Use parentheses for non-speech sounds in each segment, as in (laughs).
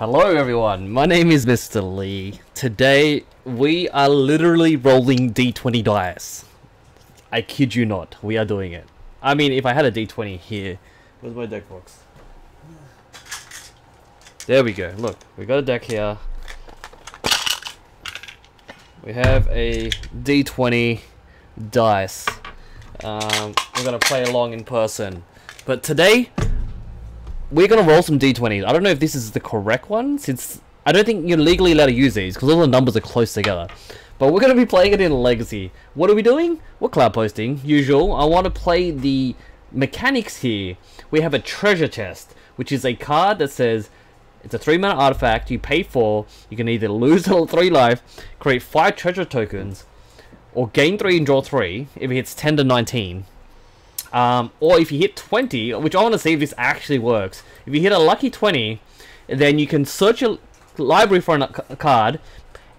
Hello everyone, my name is Mr. Lee. Today we are literally rolling d20 dice. I kid you not, we are doing it. I mean, if I had a d20 here, where's my deck box? There we go, look, we got a deck here. We have a d20 dice. Um, we're gonna play along in person. But today, we're gonna roll some d20s. I don't know if this is the correct one, since I don't think you're legally allowed to use these, because all the numbers are close together. But we're gonna be playing it in Legacy. What are we doing? We're cloud posting, usual. I want to play the mechanics here. We have a treasure chest, which is a card that says it's a three mana artifact. You pay for. You can either lose (laughs) three life, create five treasure tokens, or gain three and draw three if it hits ten to nineteen. Um, or if you hit 20, which I want to see if this actually works. If you hit a lucky 20, then you can search your library for a card,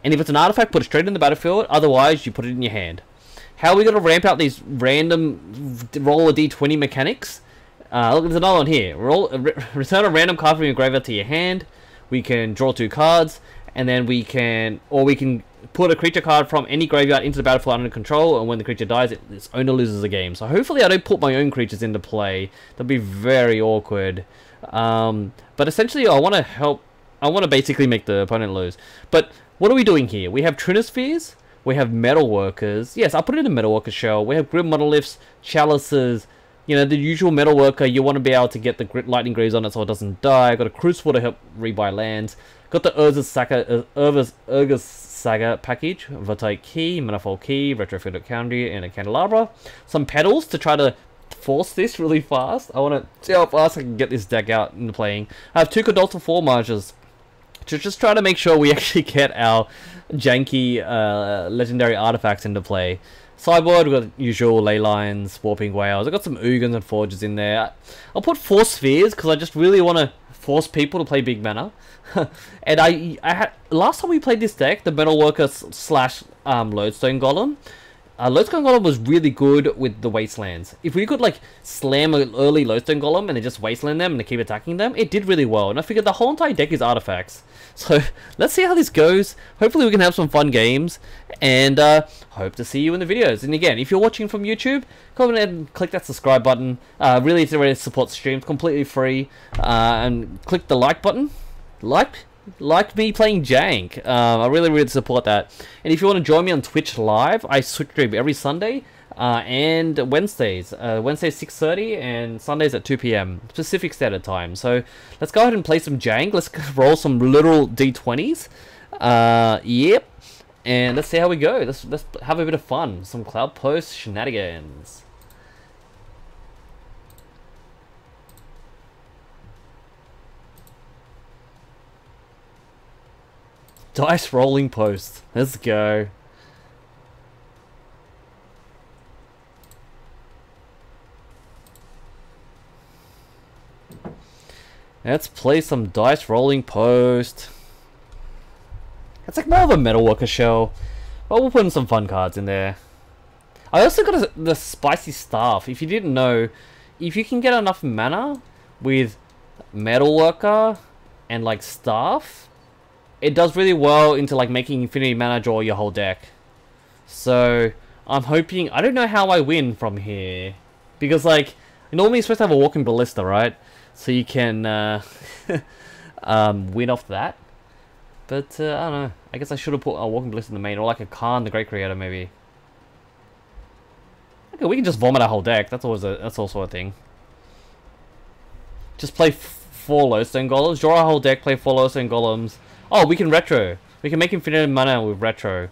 and if it's an artifact, put it straight in the battlefield. Otherwise, you put it in your hand. How are we going to ramp out these random roll a d20 mechanics? Uh, look, there's another one here. Roll, re return a random card from your graveyard to your hand. We can draw two cards, and then we can, or we can put a creature card from any graveyard into the battlefield under control, and when the creature dies, it, its owner loses the game. So hopefully I don't put my own creatures into play. That'd be very awkward. Um, but essentially, I want to help. I want to basically make the opponent lose. But what are we doing here? We have Trinispheres. We have Metal Workers. Yes, I'll put it in a Metal Worker shell. We have Grim Monoliths, Chalices, you know, the usual metal worker, you want to be able to get the lightning greaves on it so it doesn't die. Got a crucible to help rebuy lands. Got the Urza's Saga, Urza's, Urza's Saga package, Voltaic Key, Manifold Key, Retrofitted Foundry, and a Candelabra. Some pedals to try to force this really fast. I want to see how fast I can get this deck out into playing. I have two Kuldotha Forgemasters to just try to make sure we (laughs) actually get our janky uh, legendary artifacts into play. Sideboard, we've got usual ley lines, Warping Wails. I've got some Ugins and Forges in there. I'll put four spheres because I just really want to force people to play big mana. (laughs) and I, I had last time we played this deck, the Metalworker slash um, Lodestone Golem. Uh, Lodestone Golem was really good with the Wastelands. If we could like slam an early Lodestone Golem and then just Wasteland them and keep attacking them, it did really well. And I figured the whole entire deck is artifacts. So (laughs) let's see how this goes. Hopefully we can have some fun games. And uh, hope to see you in the videos. And again, if you're watching from YouTube, ahead and click that subscribe button. Uh, really, it's a way to support the stream. completely free. Uh, and click the like button. Like like me playing Jank. Um, I really, really support that. And if you want to join me on Twitch Live, I stream every Sunday uh, and Wednesdays. Uh, Wednesdays 6.30 and Sundays at 2 p.m. Pacific Standard Time. So let's go ahead and play some Jank. Let's (laughs) roll some literal D20s. Uh, yep. And let's see how we go. Let's, let's have a bit of fun. Some Cloud Post shenanigans. Dice rolling post. Let's go. Let's play some dice rolling post. It's like more of a metalworker show. But we'll put in some fun cards in there. I also got a, the spicy staff. If you didn't know, if you can get enough mana with metalworker and like staff, it does really well into like making infinity mana draw your whole deck. So I'm hoping I don't know how I win from here. Because like normally you're supposed to have a walking ballista, right? So you can uh, (laughs) um, win off that. But uh, I don't know. I guess I should have put a walking ballista in the main, or like a Karn, the Great Creator, maybe. Okay, we can just vomit our whole deck. That's always a that's also a thing. Just play four Lodestone Golems, draw our whole deck, play four Lodestone Golems. Oh, we can retro. We can make infinity mana with retro,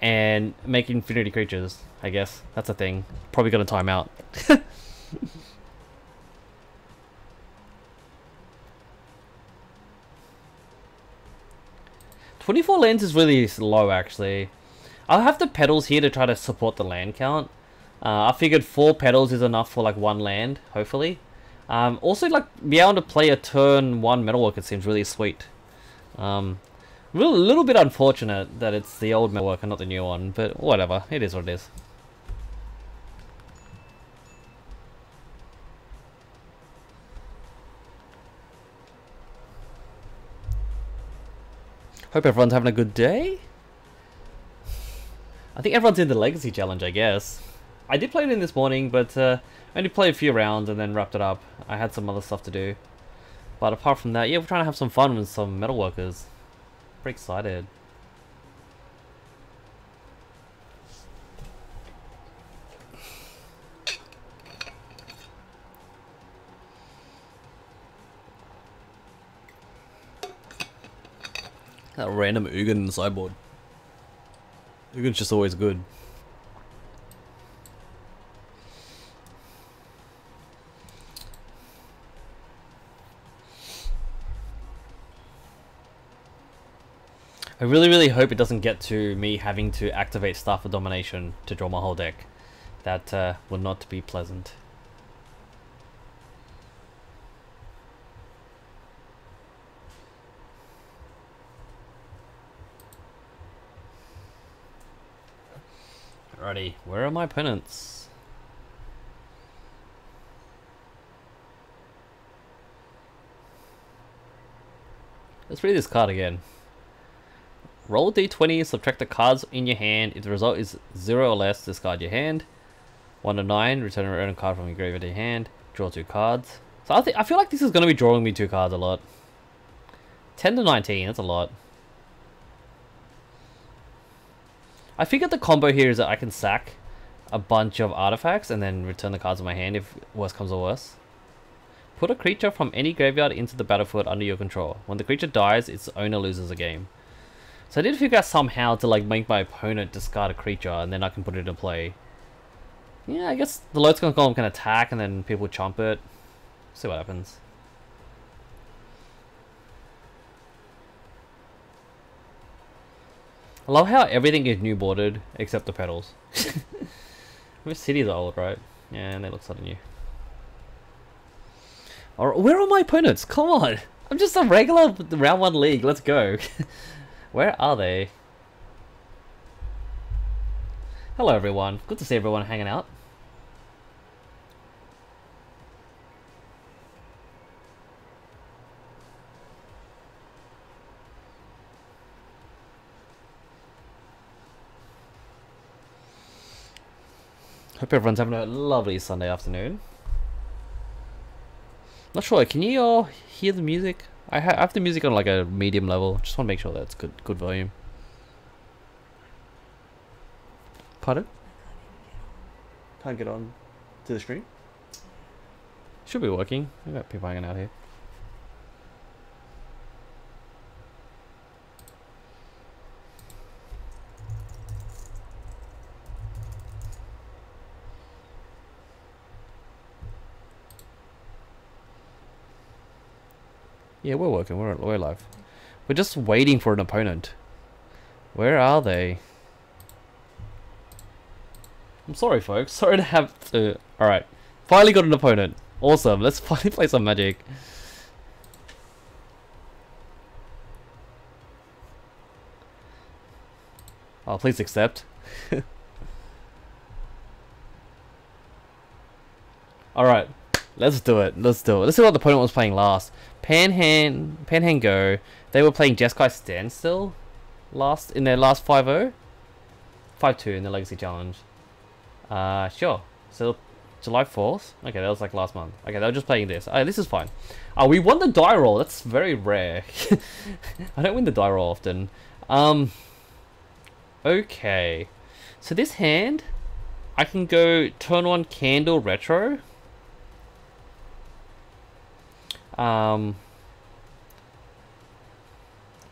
and make infinity creatures. I guess that's a thing. Probably gonna time out. (laughs) 24 lands is really low, actually. I'll have the petals here to try to support the land count. Uh, I figured four petals is enough for like one land, hopefully. Um, also, like, be able to play a turn one metalwork, it seems really sweet. Um, a little, little bit unfortunate that it's the old metalwork and not the new one, but whatever, it is what it is. Hope everyone's having a good day. I think everyone's in the Legacy Challenge, I guess. I did play it in this morning, but uh, only played a few rounds and then wrapped it up. I had some other stuff to do. But apart from that, yeah, we're trying to have some fun with some metal workers. Pretty excited. That random Ugin in the sideboard. Ugin's just always good. I really, really hope it doesn't get to me having to activate Staff of Domination to draw my whole deck. That uh, would not be pleasant. Alrighty, where are my opponents? Let's read this card again. Roll d20, subtract the cards in your hand. If the result is 0 or less, discard your hand. 1 to 9, return a random card from your graveyard to your hand. Draw 2 cards. So I, think I feel like this is going to be drawing me 2 cards a lot. 10 to 19, that's a lot. I figured the combo here is that I can sack a bunch of artifacts and then return the cards in my hand if worse comes to worse. Put a creature from any graveyard into the battlefield under your control. When the creature dies, its owner loses a game. So I did figure out somehow to like make my opponent discard a creature and then I can put it in play. Yeah, I guess the Lodestone Golem can attack and then people chomp it. See what happens. I love how everything is new boarded except the petals. Which (laughs) city's old, right? Yeah, and they look sort of new. Or where are my opponents? Come on! I'm just a regular round one league. Let's go. (laughs) where are they? Hello everyone. Good to see everyone hanging out. Hope everyone's having a lovely Sunday afternoon. Not sure, can you all hear the music? I, ha I have the music on like a medium level. Just want to make sure that it's good, good volume. Pardon? Can't get on to the stream? Should be working. We got people hanging out here. Yeah, we're working. We're, we're live. We're just waiting for an opponent. Where are they? I'm sorry, folks. (laughs) Sorry to have to... Alright. Finally got an opponent. Awesome. Let's (laughs) finally play some Magic. Oh, please accept. (laughs) Alright. Let's do it. Let's do it. Let's see what the opponent was playing last. Panhand, Panhand Go. They were playing Jeskai Standstill last in their last 5-0. 5-2 in the Legacy Challenge. Uh, sure. So July 4th? Okay, that was like last month. Okay, they were just playing this. Oh, this is fine. Oh, we won the die roll. That's very rare. (laughs) I don't win the die roll often. Um, okay. So this hand, I can go turn one candle retro. Um,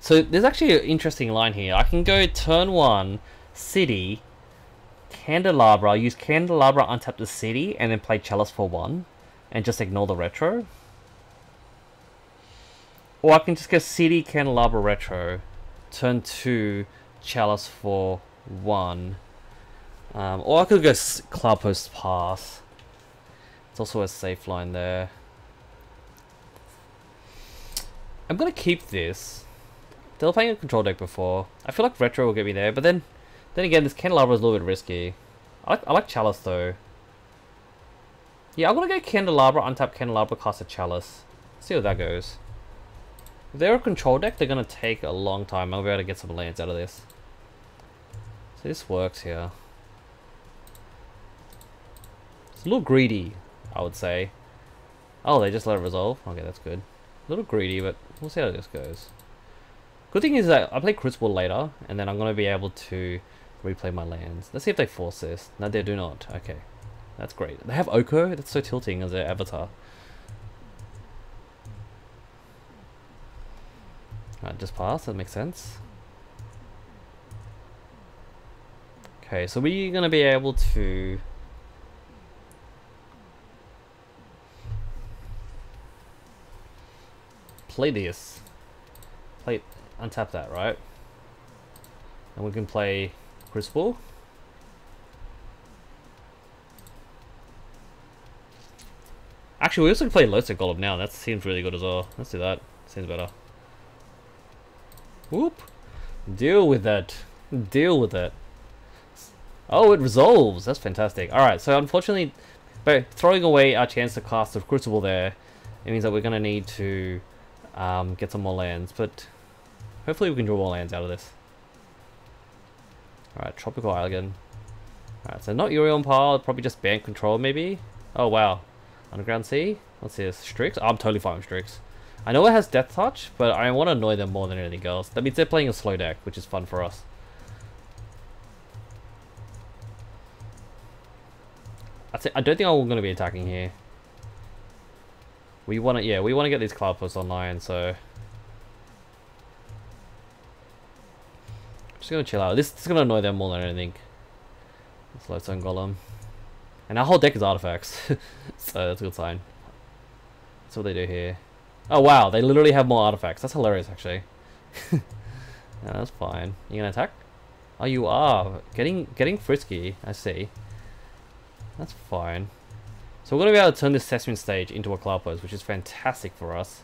so there's actually an interesting line here. I can go turn one, city, candelabra. Use candelabra, untap the city, and then play chalice for one, and just ignore the retro. Or I can just go city, candelabra, retro, turn two, chalice for one. Um, or I could go cloud post pass. It's also a safe line there. I'm gonna keep this. They were playing a control deck before. I feel like retro will get me there, but then, then again, this candelabra is a little bit risky. I like I like chalice though. Yeah, I'm gonna go candelabra, untap candelabra, cast a chalice. See how that goes. If they're a control deck, they're to take a long time. I'll be able to get some lands out of this. So this works here. It's a little greedy, I would say. Oh, they just let it resolve? Okay, that's good. A little greedy, but we'll see how this goes. Good thing is that I play Crucible later, and then I'm going to be able to replay my lands. Let's see if they force this. No, they do not. Okay. That's great. They have Oko? That's so tilting as their avatar. Alright, just pass. That makes sense. Okay, so we're going to be able to... Play this. Play... Untap that, right? And we can play Crucible. Actually, we also play Lodestone Golem now. That seems really good as well. Let's do that. Seems better. Whoop. Deal with that. Deal with it. Oh, it resolves. That's fantastic. Alright, so unfortunately, by throwing away our chance to cast the Crucible there, it means that we're going to need to um, get some more lands. But hopefully we can draw more lands out of this. Alright, Tropical Island. Alright, so not Yorion Pile, probably just Bant Control maybe? Oh wow. Underground Sea? What's this? Strix? Oh, I'm totally fine with Strix. I know it has Death Touch, but I want to annoy them more than anything else. That means they're playing a slow deck, which is fun for us. I don't think I'm going to be attacking here. We want to, yeah, we want to get these cloud posts online, so... Just gonna chill out. This, is gonna annoy them more than anything. This Lodestone Golem. And our whole deck is artifacts. (laughs) so that's a good sign. That's what they do here. Oh wow, they literally have more artifacts. That's hilarious actually. yeah, (laughs) that's fine. You gonna attack? Oh you are. Getting getting frisky, I see. That's fine. So we're gonna be able to turn this Thespian stage into a cloud post, which is fantastic for us.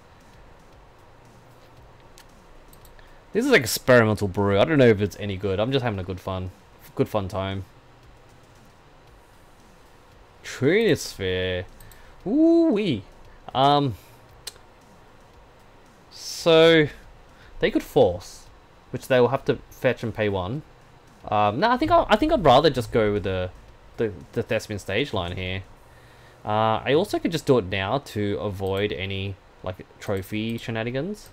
This is like experimental brew. I don't know if it's any good. I'm just having a good fun. Good fun time. Trinisphere. Ooh wee. Um. So, they could force, which they will have to fetch and pay one. Um, no, I think i I think I'd rather just go with the the the Thespian stage line here. Uh, I also could just do it now to avoid any like trophy shenanigans.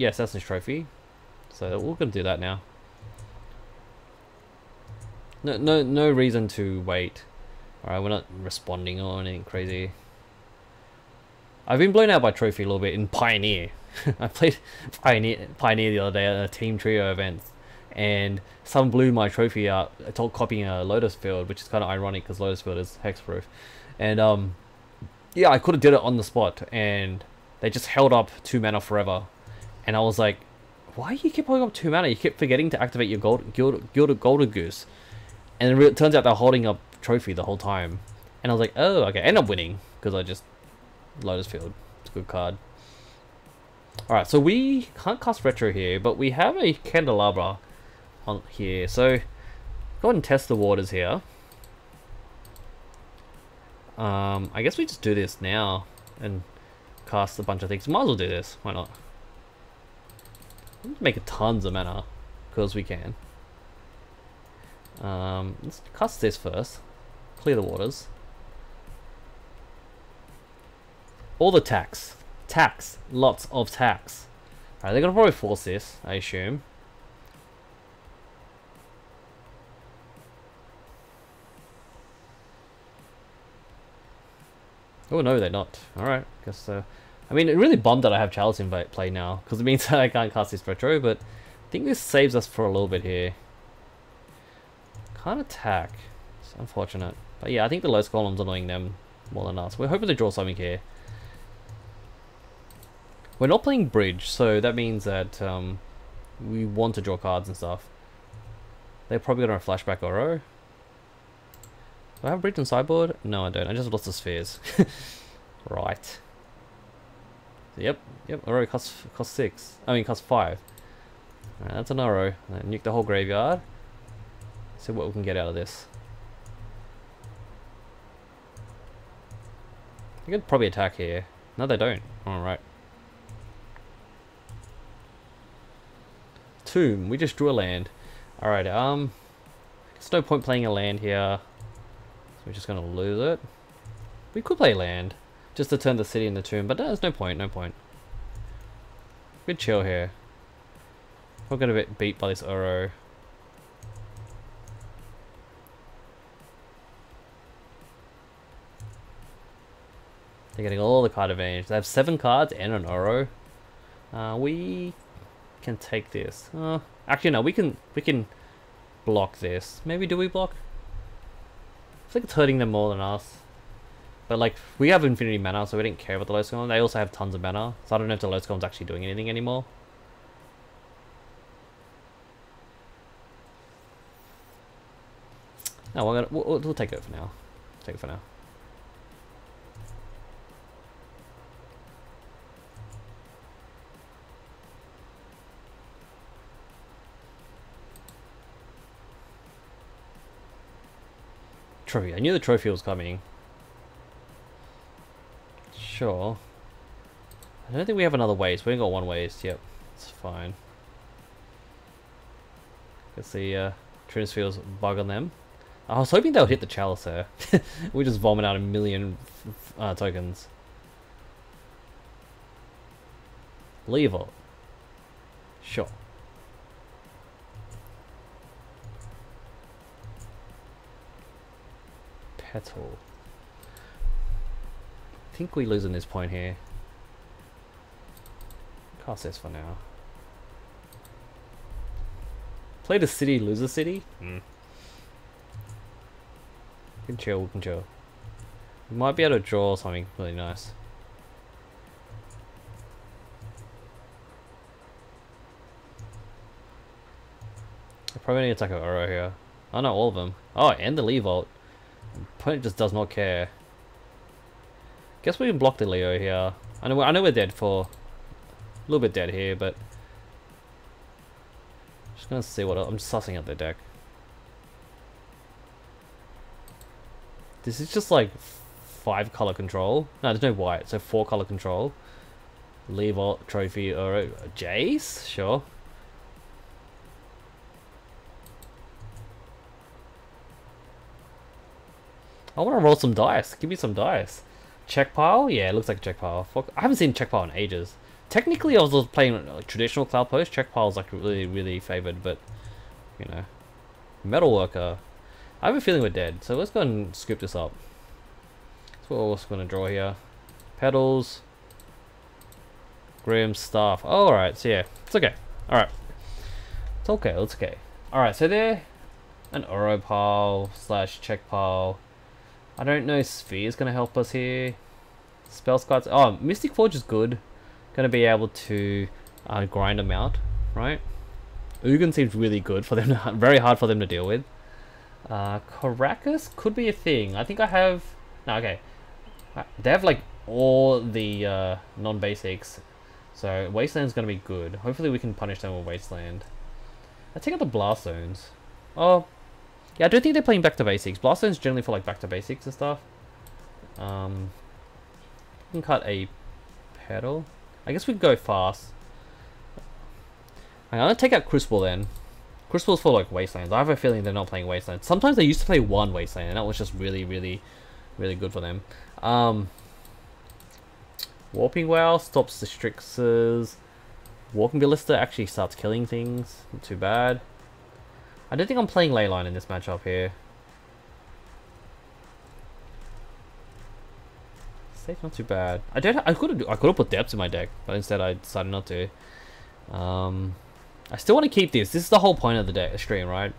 Yeah, Assassin's Trophy. So we're gonna do that now. No, no, no reason to wait. Alright, we're not responding or anything crazy. I've been blown out by Trophy a little bit in Pioneer. (laughs) I played Pioneer, Pioneer the other day at a Team Trio event, and someone blew my trophy out, copying a Lotus Field, which is kind of ironic because Lotus Field is hexproof. And um, yeah, I could have did it on the spot, and they just held up two mana forever. And I was like, why you keep holding up two mana? You keep forgetting to activate your gold, guild, guild, of golden goose. And it turns out they're holding up trophy the whole time. And I was like, oh, okay. End up winning because I just Lotus Field. It's a good card. Alright, so we can't cast Retro here, but we have a Candelabra on here. So go ahead and test the waters here. Um, I guess we just do this now and cast a bunch of things. Might as well do this. Why not? Make a tons of mana because we can. Um, let's cast this first. Clear the waters. All the tax. Tax. Lots of tax. Alright, they're gonna probably force this, I assume. Oh no, they're not. Alright, guess so. I mean, it really bummed that I have Chalice Invite play now, because it means that (laughs) I can't cast this retro, but I think this saves us for a little bit here. Can't attack. It's unfortunate. But yeah, I think the Lodestone Golem's annoying them more than us. We're hoping to draw something here. We're not playing bridge, so that means that um, we want to draw cards and stuff. They're probably going to flashback Uro. Do I have a bridge on sideboard? No, I don't. I just lost the spheres. (laughs) right. Yep, yep, a cost costs, six. I mean, costs five. That's an row. Nuke the whole graveyard. See what we can get out of this. They could probably attack here. No, they don't. Alright. Tomb. We just drew a land. Alright, um... There's no point playing a land here. So we're just gonna lose it. We could play land. Just to turn the city into tomb, but there's no point, no point. Good chill here. We're gonna get beat by this Uro. They're getting all the card advantage. They have seven cards and an Uro. Uh, we can take this. Uh, actually, no, we can we can block this. Maybe do we block? I think it's hurting them more than us. But like, we have infinity mana, so we didn't care about the low Loscon. They also have tons of mana, so I don't know if the Loscon's actually doing anything anymore. No, we're gonna, we'll, we'll take it for now. Take it for now. Trophy. I knew the trophy was coming. Sure. I don't think we have another waste. We only got one waste. Yep. It's fine. Guess the uh, Trinisphere's bug on them. I was hoping they would hit the Chalice there. (laughs) we just vomit out a million uh, tokens. Lever. Sure. Petal. I think we're losing this point here. Cast this for now. Play the city, lose the city? Mm. We can chill, we can chill. We might be able to draw something really nice. I probably need to attack an Uro here. I know all of them. Oh, and the Levolt. Opponent just does not care. Guess we can block the Leo here. I know I know we're dead for a little bit dead here, but just gonna see what I'm sussing out the deck. This is just like five color control. No, there's no white, so four color control. Leave trophy or Jace, sure. I want to roll some dice. Give me some dice. Czech pile? Yeah, it looks like a Czech pile. Fuck, I haven't seen Czech pile in ages. Technically, I was playing like, traditional cloud post. Czech pile is like really, really favored, but you know, metal worker. I have a feeling we're dead, so let's go and scoop this up. That's what we're going to draw here. Petals. Grim staff. Oh, alright, so yeah, it's okay. Alright. It's okay, it's okay. Alright, so there, an Uro pile slash Czech pile. I don't know Sphere is going to help us here. Spell Squats. Oh, Mystic Forge is good. Going to be able to uh, grind them out, right? Ugin seems really good for them. To, (laughs) very hard for them to deal with. Uh, Karakas could be a thing. I think I have... No, okay. Uh, they have like all the uh, non-basics. So Wasteland's going to be good. Hopefully we can punish them with Wasteland. I take out the Blast Zones. Oh, yeah, I don't think they're playing back to basics. Blast Zone's generally for like back to basics and stuff. Um, we can cut a petal. I guess we can go fast. I'm gonna take out Crucible then. Crucible's for like Wastelands. I have a feeling they're not playing Wastelands. Sometimes they used to play one Wasteland, and that was just really, really, really good for them. Um, Warping Wail stops the Strixes. Walking Ballista actually starts killing things. Not too bad. I don't think I'm playing Leyline in this matchup here. Safe, not too bad. I don't. I could have. I could have put depths in my deck, but instead I decided not to. Um, I still want to keep this. This is the whole point of the deck stream, right?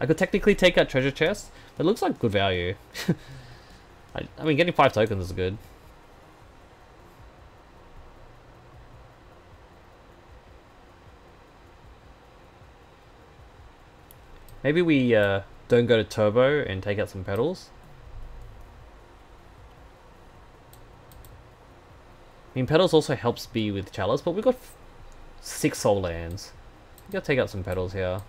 I could technically take out treasure chest, but it looks like good value. (laughs) I, I mean, getting five tokens is good. Maybe we uh, don't go to turbo and take out some pedals. I mean, petals also helps be with chalice, but we've got six Sol lands. We gotta take out some pedals here.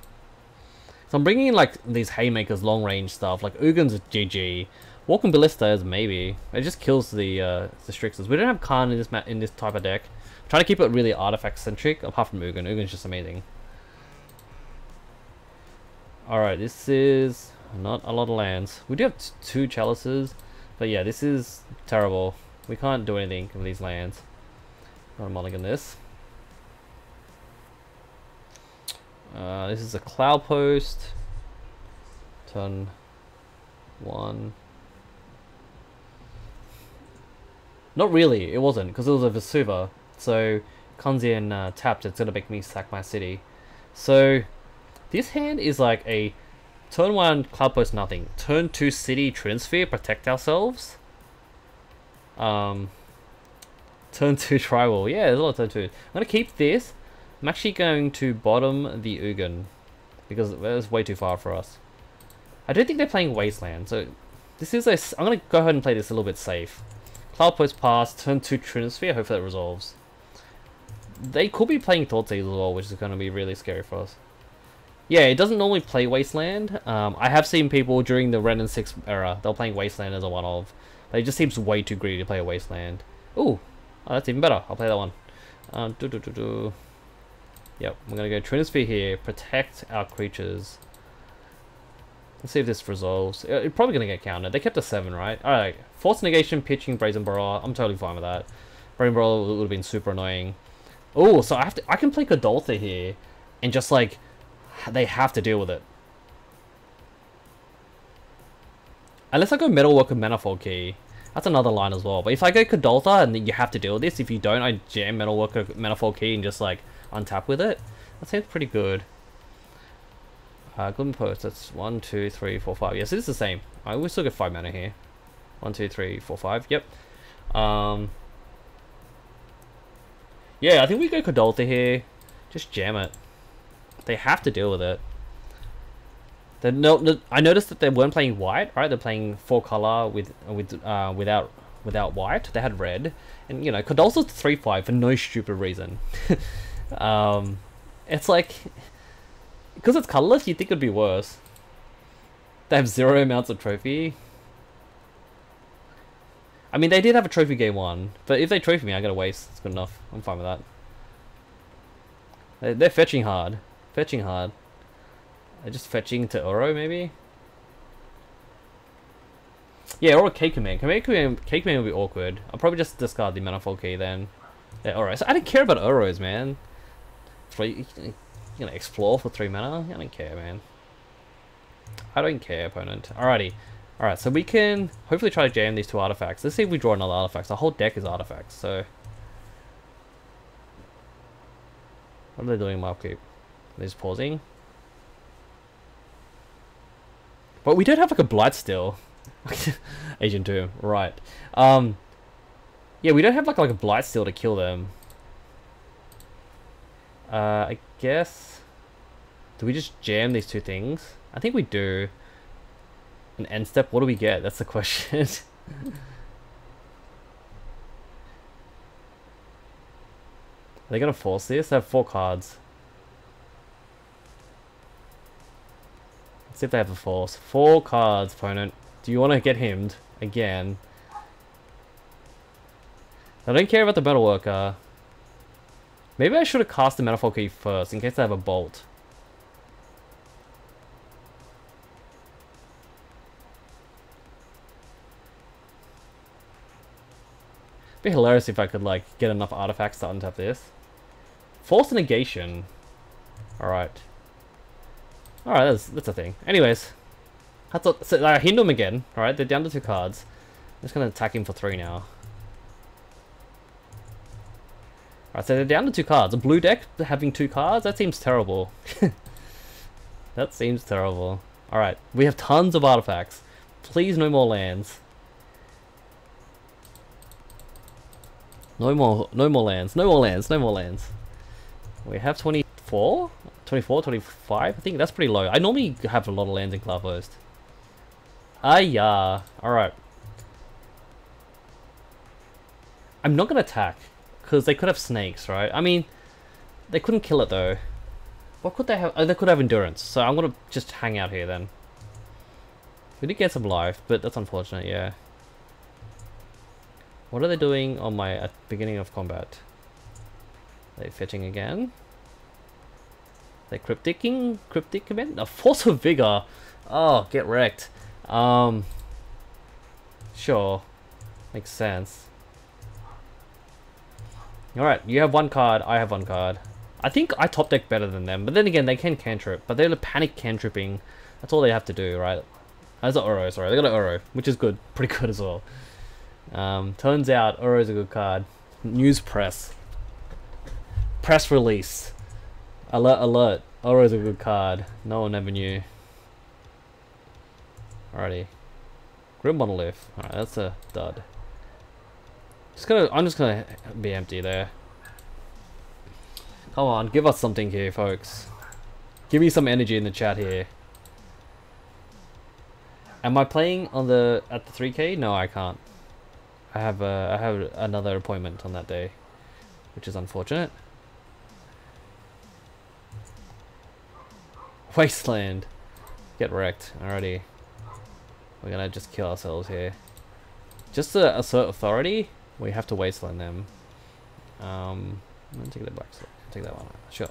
So I'm bringing in like these haymakers, long range stuff. Like Ugin's GG, Walking Ballista is maybe. It just kills the uh, the Strixes. We don't have Karn in this in this type of deck. Trying to keep it really artifact centric. Apart from Ugin, Ugin's just amazing. Alright, this is not a lot of lands. We do have two chalices, but yeah, this is terrible. We can't do anything with these lands. I'm mulligan this. Uh, this is a cloud post. Turn one. Not really, it wasn't, because it was a Vesuva. So, in uh, tapped, it's gonna make me sack my city. So, this hand is like a turn 1 cloud post nothing. Turn 2 city transfer, protect ourselves. Um, turn 2 (laughs) tribal. Yeah, there's a lot of turn 2. I'm going to keep this. I'm actually going to bottom the Ugin. Because it's way too far for us. I don't think they're playing Wasteland. So this is a... I'm going to go ahead and play this a little bit safe. Cloud Post pass, turn 2 Trinisphere. Hopefully that resolves. They could be playing Thoughtseize as well, which is going to be really scary for us. Yeah, it doesn't normally play Wasteland. Um, I have seen people during the Wrenn and 6 era, they're playing Wasteland as a one-of. But it just seems way too greedy to play a Wasteland. Ooh, oh, that's even better. I'll play that one. Um, doo -doo -doo yep, going to go Trinisphere here, protect our creatures. Let's see if this resolves. Uh, it's probably going to get countered. They kept a 7, right? Alright, Force Negation, Pitching, Brazen. I'm totally fine with that. Brazen would have been super annoying. Oh, so I have to. I can play Kuldotha here and just like they have to deal with it. Unless I go Metalworker Manifold Key. That's another line as well. But if I go Kuldotha and you have to deal with this, if you don't, I jam Metalworker Manifold Key and just like untap with it. That seems pretty good. Uh, Post, that's one, two, three, four, five. Yes, it is the same. I will still get 5 mana here. One, two, three, four, five. Yep. Um, yeah, I think we go Kuldotha here. Just jam it. They have to deal with it. they no, I noticed that they weren't playing white, right? They're playing four color with with uh, without without white. They had red, and you know, Kuldotha's three five for no stupid reason. (laughs) um, it's like because it's colorless, you think it'd be worse. They have zero amounts of trophy. I mean, they did have a trophy game one, but if they trophy me, I gotta waste. It's good enough. I'm fine with that. They're fetching hard. Fetching hard. Uh, just fetching to Uro, maybe? Yeah, or Cake Command. Cake Command, Cake would be awkward. I'll probably just discard the Manifold Key then. Yeah, alright. So I don't care about Uros, man. Three, you gonna explore for three mana? I don't care, man. I don't care, opponent. Alrighty. Alright, so we can hopefully try to jam these two artifacts. Let's see if we draw another artifact. The whole deck is artifacts, so... What are they doing in my upkeep? There's pausing. But we don't have like a Blightsteel. (laughs) Agent 2, right. Um, yeah, we don't have like, like a Blightsteel to kill them. Uh, I guess... Do we just jam these two things? I think we do. An end step, what do we get? That's the question. (laughs) Are they gonna force this? They have four cards. See if they have a force. Four cards, opponent. Do you want to get himmed again? I don't care about the Metalworker. Maybe I should have cast the Manifold Key first, in case I have a Bolt. Be hilarious if I could like get enough artifacts to untap this. Force negation. Alright. Alright, that's, that's a thing. Anyways, that's a, so uh, I hinder him again. Alright, they're down to two cards. I'm just going to attack him for three now. Alright, so they're down to two cards. A blue deck having two cards? That seems terrible. (laughs) that seems terrible. Alright, we have tons of artifacts. Please no more lands. No more, no more lands, no more lands, no more lands. We have 24? 24, 25? I think that's pretty low. I normally have a lot of lands in Cloud Post. Ah, yeah. Alright. I'm not going to attack. Because they could have snakes, right? I mean, they couldn't kill it, though. What could they have? Oh, they could have endurance. So I'm going to just hang out here, then. We did get some life, but that's unfortunate, yeah. What are they doing on my at beginning of combat? Are they fetching again? The crypticing, cryptic command, a force of vigor. Oh, get wrecked. Um, sure, makes sense. All right, you have one card. I have one card. I think I top deck better than them, but then again, they can cantrip, but they're panic cantripping. That's all they have to do, right? That's an Uro, sorry. They got an Uro, which is good. (laughs) Pretty good as well. Um, turns out Uro is a good card. News press. Press release. Alert, alert. Uro is a good card. No one ever knew. Alrighty. Grim Monolith. Alright, that's a dud. Just gonna, I'm just gonna be empty there. Come on, give us something here, folks. Give me some energy in the chat here. Am I playing on the at the 3K? No, I can't. I have uh, I have another appointment on that day, which is unfortunate. Wasteland. Get wrecked already. We're gonna just kill ourselves here. Just to assert authority, we have to wasteland them. Um, I'm gonna take the black Take that one. Sure.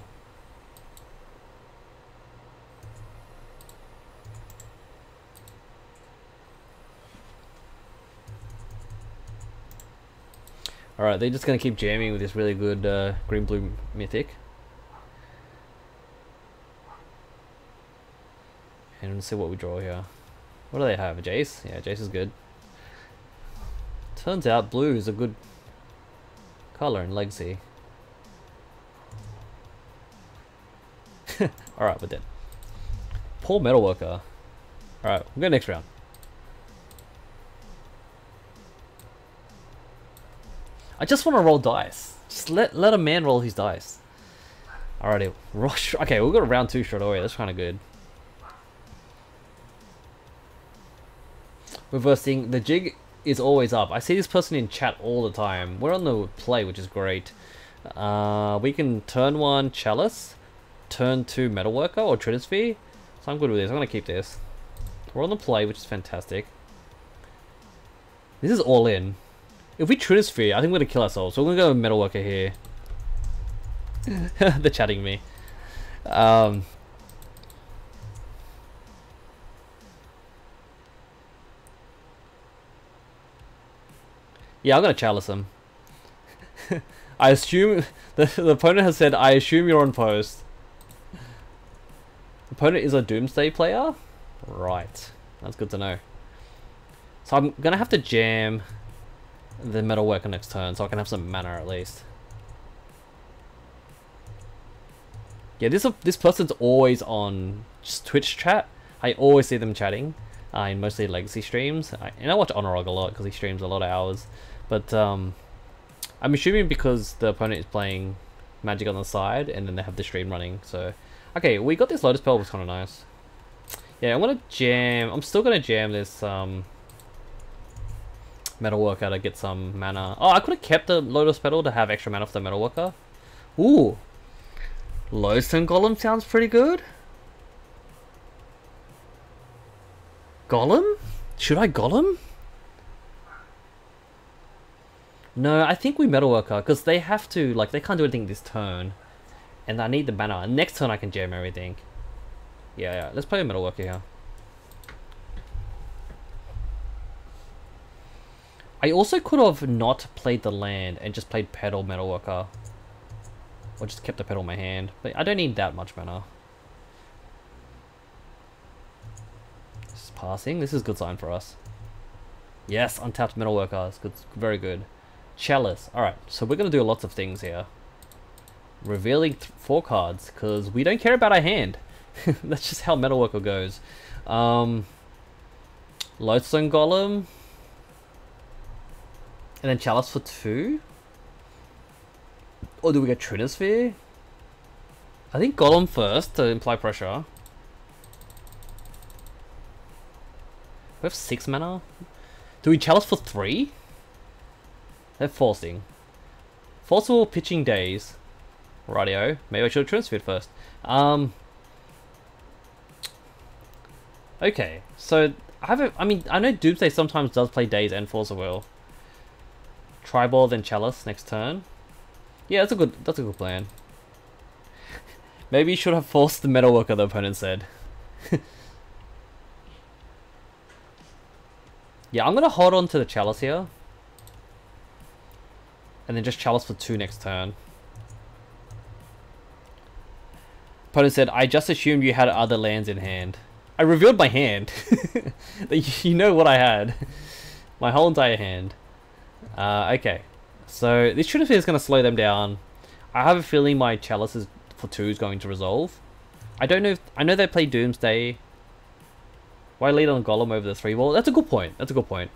Alright, they're just gonna keep jamming with this really good uh, green blue mythic. And let's see what we draw here. What do they have? Jace? Yeah, Jace is good. Turns out blue is a good color in Legacy. (laughs) Alright, we're dead. Poor metalworker. Alright, we'll go next round. I just want to roll dice. Just let let a man roll his dice. Alrighty, rush. Okay, we've got a round two straight away. That's kind of good. Reversing the jig is always up. I see this person in chat all the time. We're on the play, which is great. Uh, we can turn one chalice turn to Metalworker or Trinisphere. So I'm good with this. I'm to keep this. We're on the play, which is fantastic. This is all in. If we Trinisphere, I think we're to kill ourselves. So we're to go Metalworker here. (laughs) They're chatting me. Um, yeah, I'm to chalice him. (laughs) I assume... (laughs) The, the opponent has said, I assume you're on post. Opponent is a Doomsday player? Right. That's good to know. So I'm to have to jam the metal worker next turn so I can have some mana at least. Yeah, this this person's always on Twitch chat. I always see them chatting uh, in mostly legacy streams. I, and I watch Honorog a lot because he streams a lot of hours. But um, I'm assuming because the opponent is playing Magic on the side and then they have the stream running. So Okay, we got this Lotus Petal, was kind of nice. Yeah, I'm gonna jam. I'm still gonna jam this um, Metal Worker to get some mana. Oh, I could have kept the Lotus Petal to have extra mana for the Metal Worker. Ooh, Lodestone Golem sounds pretty good. Golem? Should I Golem? No, I think we Metal Worker because they have to like they can't do anything this turn. And I need the mana. Next turn I can jam everything. Yeah, yeah. Let's play a Metalworker here. I also could have not played the land and just played Petal Metalworker. Or just kept the Petal in my hand. But I don't need that much mana. This is passing. This is good sign for us. Yes, untapped Metalworker. It's good. Very good. Chalice. Alright, so we're going to do lots of things here revealing four cards because we don't care about our hand. (laughs) That's just how Metalworker goes. Um, Lodestone Golem. And then Chalice for two? Or do we get Trinisphere? I think Golem first to imply pressure. We have six mana. Do we Chalice for three? They're forcing. Forcible pitching Daze. Radio. Maybe I should have transferred first. Um. Okay, so I have a, I mean, I know Doomsday sometimes does play Daze and Force of Will. Tribal then Chalice next turn. Yeah, that's a good that's a good plan. (laughs) Maybe you should have forced the metalworker, the opponent said. (laughs) yeah, I'm gonna hold on to the chalice here. And then just chalice for two next turn. Opponent said, I just assumed you had other lands in hand. I revealed my hand. (laughs) you know what I had. My whole entire hand. Uh, okay. So this Trinity is going to slow them down. I have a feeling my Chalice is, for 2 is going to resolve. I don't know if... I know they play Doomsday. Why lead on Golem over the 3 wall? That's a good point. That's a good point.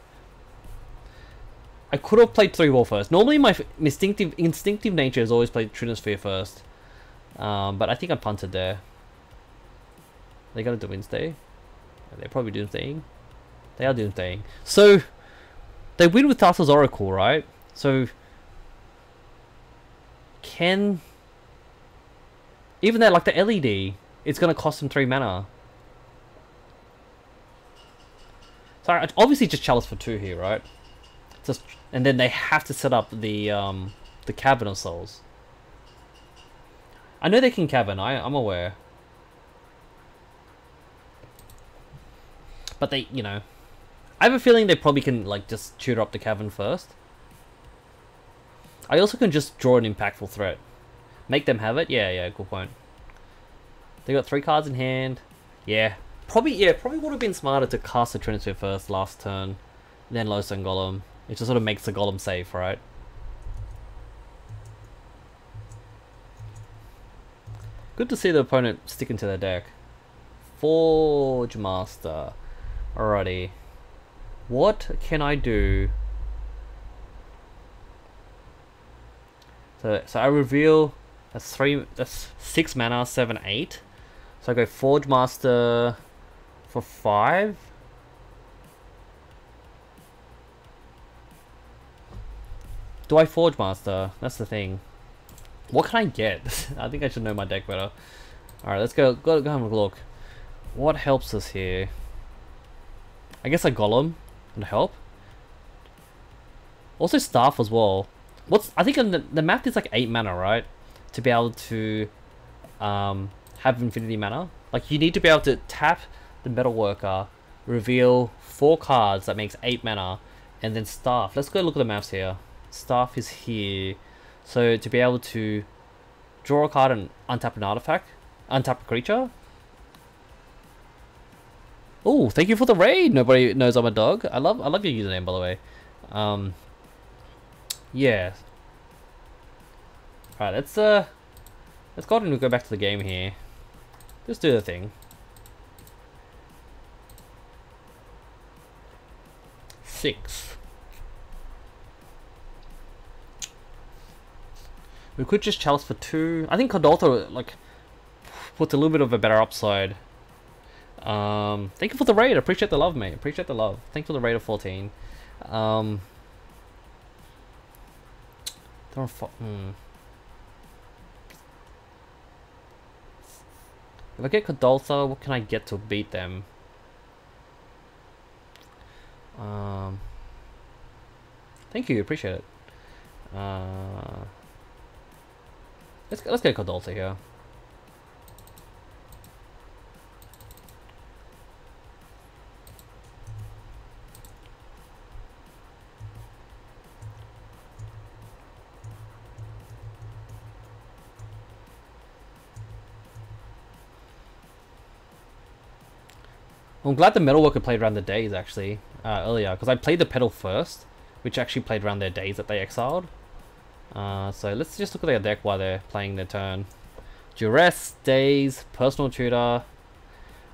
I could have played 3 wall first. Normally my instinctive instinctive nature has always played Trinisphere first. Um, but I think I punted there. They got to Doomsday. They're probably Doomsdaying. They are Doomsdaying. So, they win with Thassa's Oracle, right? So, can... Even that, like the LED, it's going to cost them 3 mana. So, obviously just Chalice for 2 here, right? Just, and then they have to set up the, um, the Cavern of Souls. I know they can Cavern, I, I'm aware. But they, you know, I have a feeling they probably can like just tutor up the cavern first. I also can just draw an impactful threat. Make them have it? Yeah, yeah, good point. They got three cards in hand. Yeah. Probably, yeah, probably would have been smarter to cast the Trinity first last turn, then Lodestone Golem. It just sort of makes the Golem safe, right? Good to see the opponent sticking to their deck. Forge Master. Alrighty. What can I do? So, so I reveal that's three that's six mana, seven, eight. So I go Forge Master for five. Do I Forge Master? That's the thing. What can I get? (laughs) I think I should know my deck better. Alright, let's go, go, go have a look. What helps us here? I guess a golem would help. Also staff as well. What's I think the the math is like eight mana, right? To be able to um, have infinity mana. Like you need to be able to tap the metal worker, reveal four cards that makes eight mana, and then staff. Let's go look at the maps here. Staff is here. So to be able to draw a card and untap an artifact, untap a creature, Oh, thank you for the raid. Nobody knows I'm a dog. I love I love your username by the way. Um Yeah. Alright, let's uh let's go ahead and go back to the game here. Just do the thing. Six. We could just chalice for two. I think Kuldotha like puts a little bit of a better upside. Um, thank you for the raid. Appreciate the love, mate. Appreciate the love. Thank you for the raid of 14. Um, don't hmm. If I get Kuldotha, what can I get to beat them? Um, thank you. Appreciate it. Uh, let's let's get Kuldotha here. I'm glad the Metalworker played around the Daze actually uh, earlier because I played the Petal first, which actually played around their Daze that they exiled. Uh, so let's just look at their deck while they're playing their turn. Duress, Daze, Personal Tutor.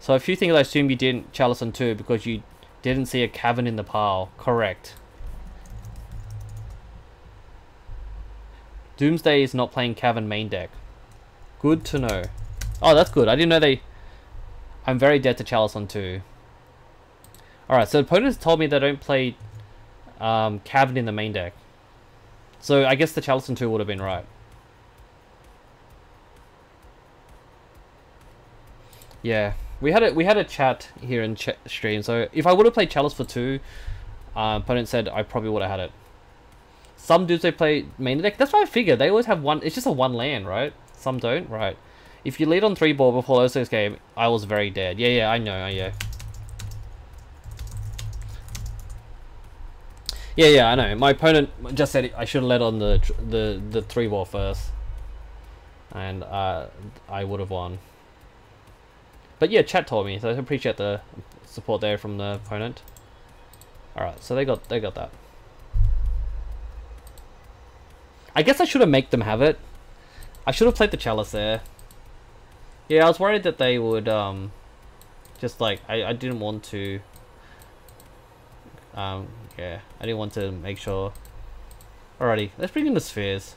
So a few things I assume you didn't Chalice on 2 because you didn't see a Cavern in the pile. Correct. Doomsday is not playing Cavern main deck. Good to know. Oh, that's good. I didn't know they I'm very dead to Chalice on 2. Alright, so opponents told me they don't play um, Cavern in the main deck. So I guess the Chalice 2 would have been right. Yeah, we had a we had a chat here in ch stream. So if I would have played Chalice for two, uh, opponent said I probably would have had it. Some dudes they play main deck. That's why I figure they always have one. It's just a one land, right? Some don't, right? If you lead on three ball before six game, I was very dead. Yeah, yeah, I know, yeah. Yeah, yeah, I know. My opponent just said I should have led on the the the three ball first, and uh, I would have won. But yeah, chat told me, so I appreciate the support there from the opponent. All right, so they got they got that. I guess I should have make them have it. I should have played the chalice there. Yeah, I was worried that they would um, just like I I didn't want to. Um, yeah, I didn't want to make sure. Alrighty, let's bring in the spheres.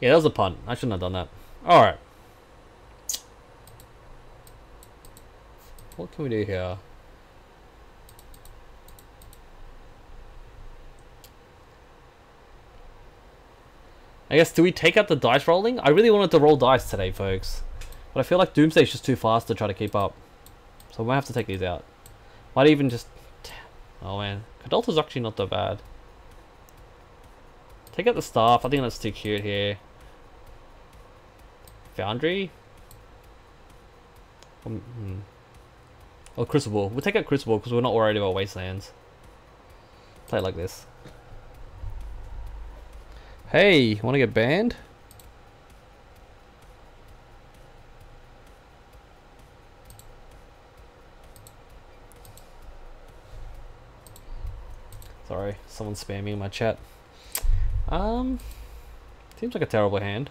Yeah, that was a pun. I shouldn't have done that. Alright. What can we do here? I guess, do we take out the dice rolling? I really wanted to roll dice today, folks. But I feel like Doomsday's just too fast to try to keep up. So we might have to take these out. Might even just... Oh man, Kuldotha's actually not that bad. Take out the staff, I think that's too cute here. Foundry? Um, hmm. Oh, Crucible. We'll take out Crucible because we're not worried about Wastelands. Play like this. Hey, want to get banned? Sorry, someone's spamming in my chat. Um, seems like a terrible hand.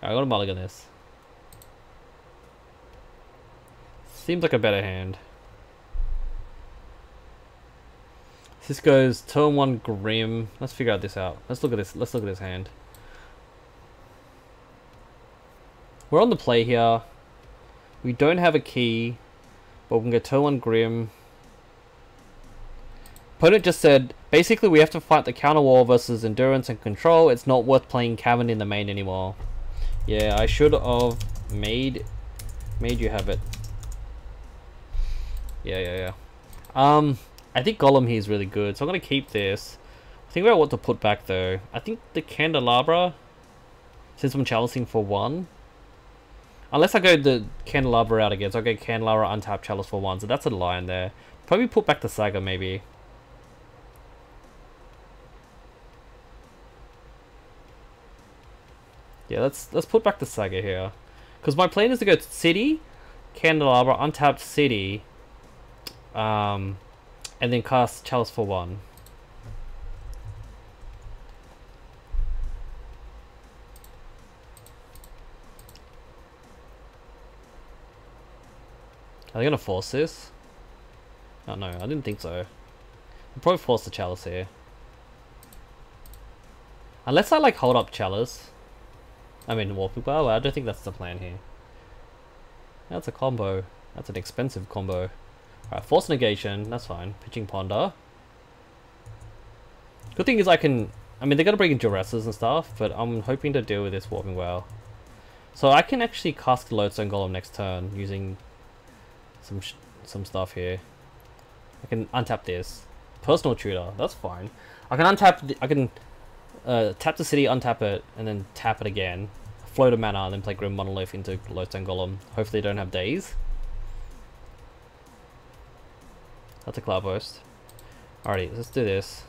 I got a mulligan this. Seems like a better hand. This goes turn one Grim. Let's figure out this out. Let's look at this. Let's look at this hand. We're on the play here. We don't have a key, but we can go turn one Grim. Opponent just said, basically we have to fight the counter wall versus endurance and control. It's not worth playing Cavern in the main anymore. Yeah, I should have made made you have it. Yeah, yeah, yeah. Um, I think Golem here is really good, so I'm going to keep this. I think about what to put back, though. I think the Candelabra, since I'm challenging for one. Unless I go the Candelabra out again, so I go Candelabra, untap, chalice for one, so that's a lion there. Probably put back the Saga, maybe. Yeah, let's let's put back the Saga here. Because my plan is to go to City, Candelabra, untapped City, um, and then cast Chalice for one. Are they gonna force this? Oh no, I didn't think so. I'll probably force the Chalice here. Unless I like hold up Chalice. I mean Warping Bar, oh, I don't think that's the plan here. That's a combo. That's an expensive combo. Alright, Force Negation, that's fine. Pitching Ponder. Good thing is I can... I mean, they're going to bring in Duresses and stuff, but I'm hoping to deal with this Warping Wail. So I can actually cast the Lodestone Golem next turn using some some stuff here. I can untap this. Personal Tutor, that's fine. I can untap... I can uh, tap the city, untap it, and then tap it again. Float a mana, and then play Grim Monolith into Lodestone Golem. Hopefully they don't have Daze. That's a Cloudburst. Alrighty, let's do this.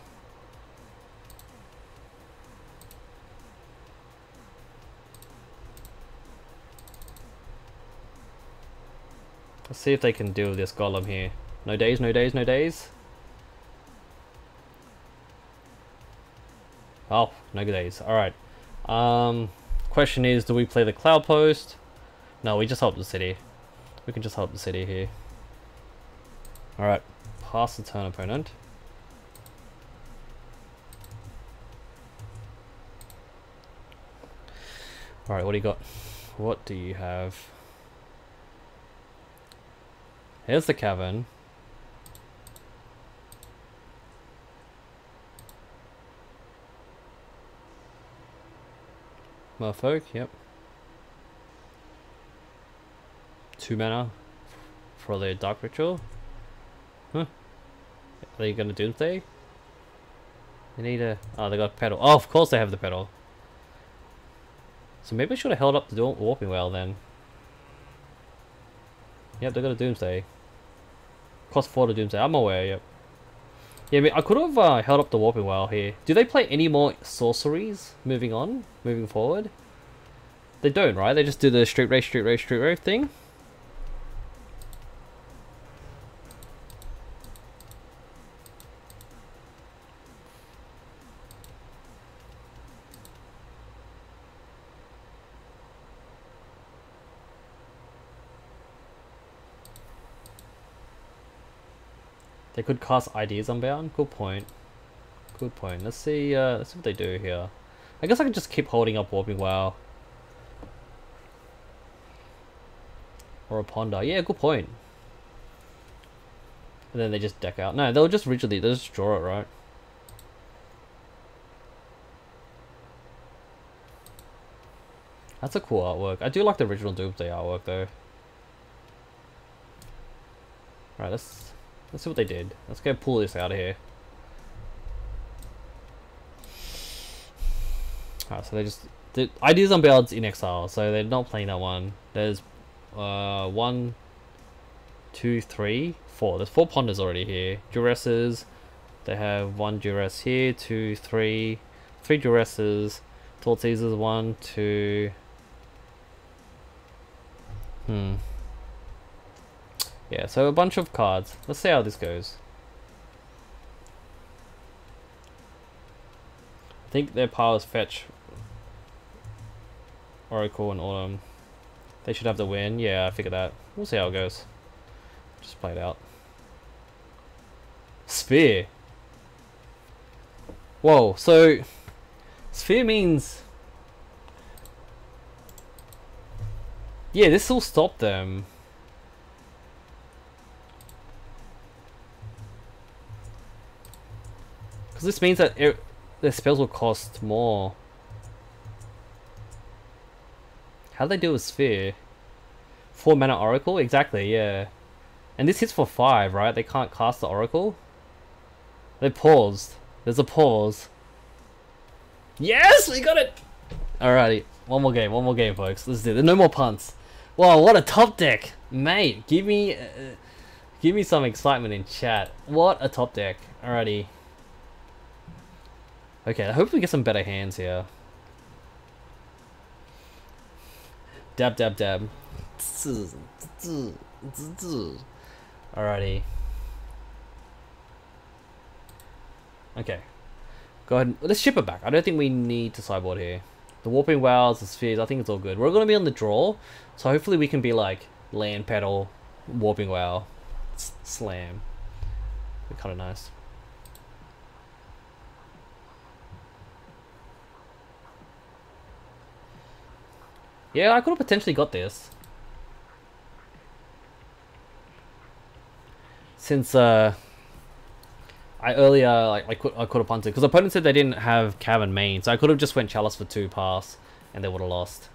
Let's see if they can deal with this golem here. No Daze, no Daze, no Daze. Oh, no good days. Alright. Um, question is, do we play the cloud post? No, we just help the city. We can just help the city here. Alright pass the turn opponent. Alright, what do you got? What do you have? Here's the cavern. Merfolk, yep. Two mana for the Dark Ritual. Huh. Are they gonna Doomsday? They need a... Oh, they got Petal. Oh, of course they have the Petal. So maybe I should have held up the Warping Wail then. Yep, they got a Doomsday. Cost 4 to Doomsday. I'm aware, yep. Yeah, I, mean, I could have uh, held up the Warping Wail here. Do they play any more sorceries moving on, moving forward? They don't, right? They just do the Street Wraith, Street Wraith, Street Wraith thing. They could cast ideas unbound. Good point. Good point. Let's see. Uh, let's see what they do here. I guess I can just keep holding up Warping Wail. Or a ponder. Yeah, good point. And then they just deck out. No, they'll just rigidly they'll just draw it, right? That's a cool artwork. I do like the original Doomsday artwork though. Alright, let's let's see what they did. Let's go pull this out of here. Alright, so they just the ideas unbound's in exile, so they're not playing that one. There's uh one two three four. There's four ponders already here. Duresses. They have one duress here, two, three, three duresses. Caesars, one, two. Hmm. Yeah, so a bunch of cards. Let's see how this goes. I think their powers fetch Oracle and Autumn. They should have the win. Yeah, I figured that. We'll see how it goes. Just play it out. Sphere. Whoa, so sphere means Yeah, this will stop them. Because this means that it, the spells will cost more. How do they do a sphere? Four mana oracle? Exactly, yeah. And this hits for five, right? They can't cast the oracle? They paused. There's a pause. Yes! We got it! Alrighty. One more game, one more game, folks. Let's do it. No more punts. Wow, what a top deck! Mate, give me... Uh, give me some excitement in chat. What a top deck. Alrighty. Okay, I hope we get some better hands here. Dab, dab, dab. Alrighty. Okay. Go ahead. Let's ship it back. I don't think we need to sideboard here. The Warping Wails, the Spheres, I think it's all good. We're going to be on the draw, so hopefully we can be like Land Petal, Warping Wail, Slam. Be kind of nice. Yeah, I could have potentially got this. Since, uh... I earlier, like, I could, I could have punted. Because the opponent said they didn't have Cavern main, so I could have just went Chalice for two pass, and they would have lost.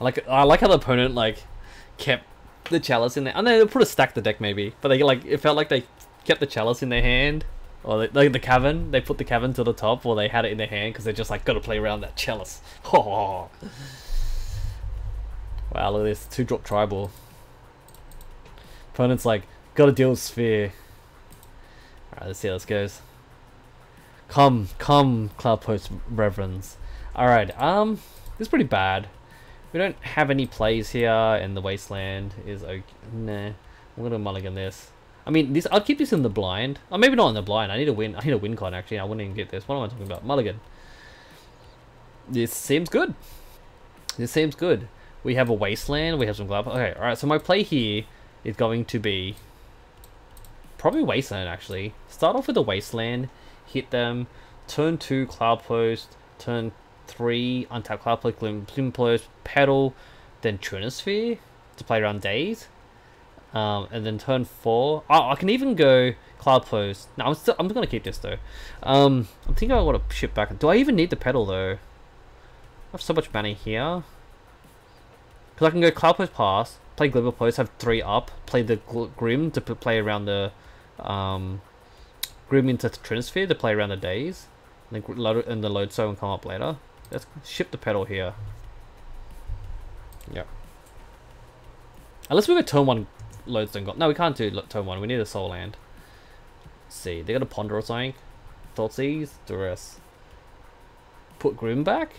I like, I like how the opponent, like, kept the Chalice in there. I know they put a stack the deck, maybe. But they, like, it felt like they kept the Chalice in their hand. Or they, like the Cavern, they put the Cavern to the top, or they had it in their hand, because they're just like, gotta play around that Chalice. (laughs) Wow, look at this. Two drop tribal. Opponent's like, gotta deal with Sphere. Alright, let's see how this goes. Come, come, Cloud Post Reverends. Alright, um, this is pretty bad. We don't have any plays here, and the Wasteland is okay. Nah, I'm gonna mulligan this. I mean, this I'll keep this in the blind. Or maybe not in the blind. I need a win. I need a win con actually. I wouldn't even get this. What am I talking about? Mulligan. This seems good. This seems good. We have a wasteland. We have some glove. Okay, all right. So my play here is going to be probably wasteland actually. Start off with a wasteland. Hit them. Turn two cloud post. Turn three untap cloud post. Glimmerpost. Petal. Then Trinisphere to play around Daze. Um, and then turn four. Oh, I can even go Cloudpost. No, I'm still. I'm gonna keep this though. Um, I'm thinking I want to ship back. Do I even need the Petal though? I have so much money here. Because I can go Cloudpost pass, play Glimmerpost, have three up, play the grim to play around the, um, grim into Trinisphere to play around the Daze. And then, load, and the load lodestone will come up later. Let's ship the Petal here. Yep. Unless we got turn 1 lodestone got No, we can't do turn 1. We need a Sol land. Let's see, they got a ponder or something. Thoughtseize, Duress. Put Grim back?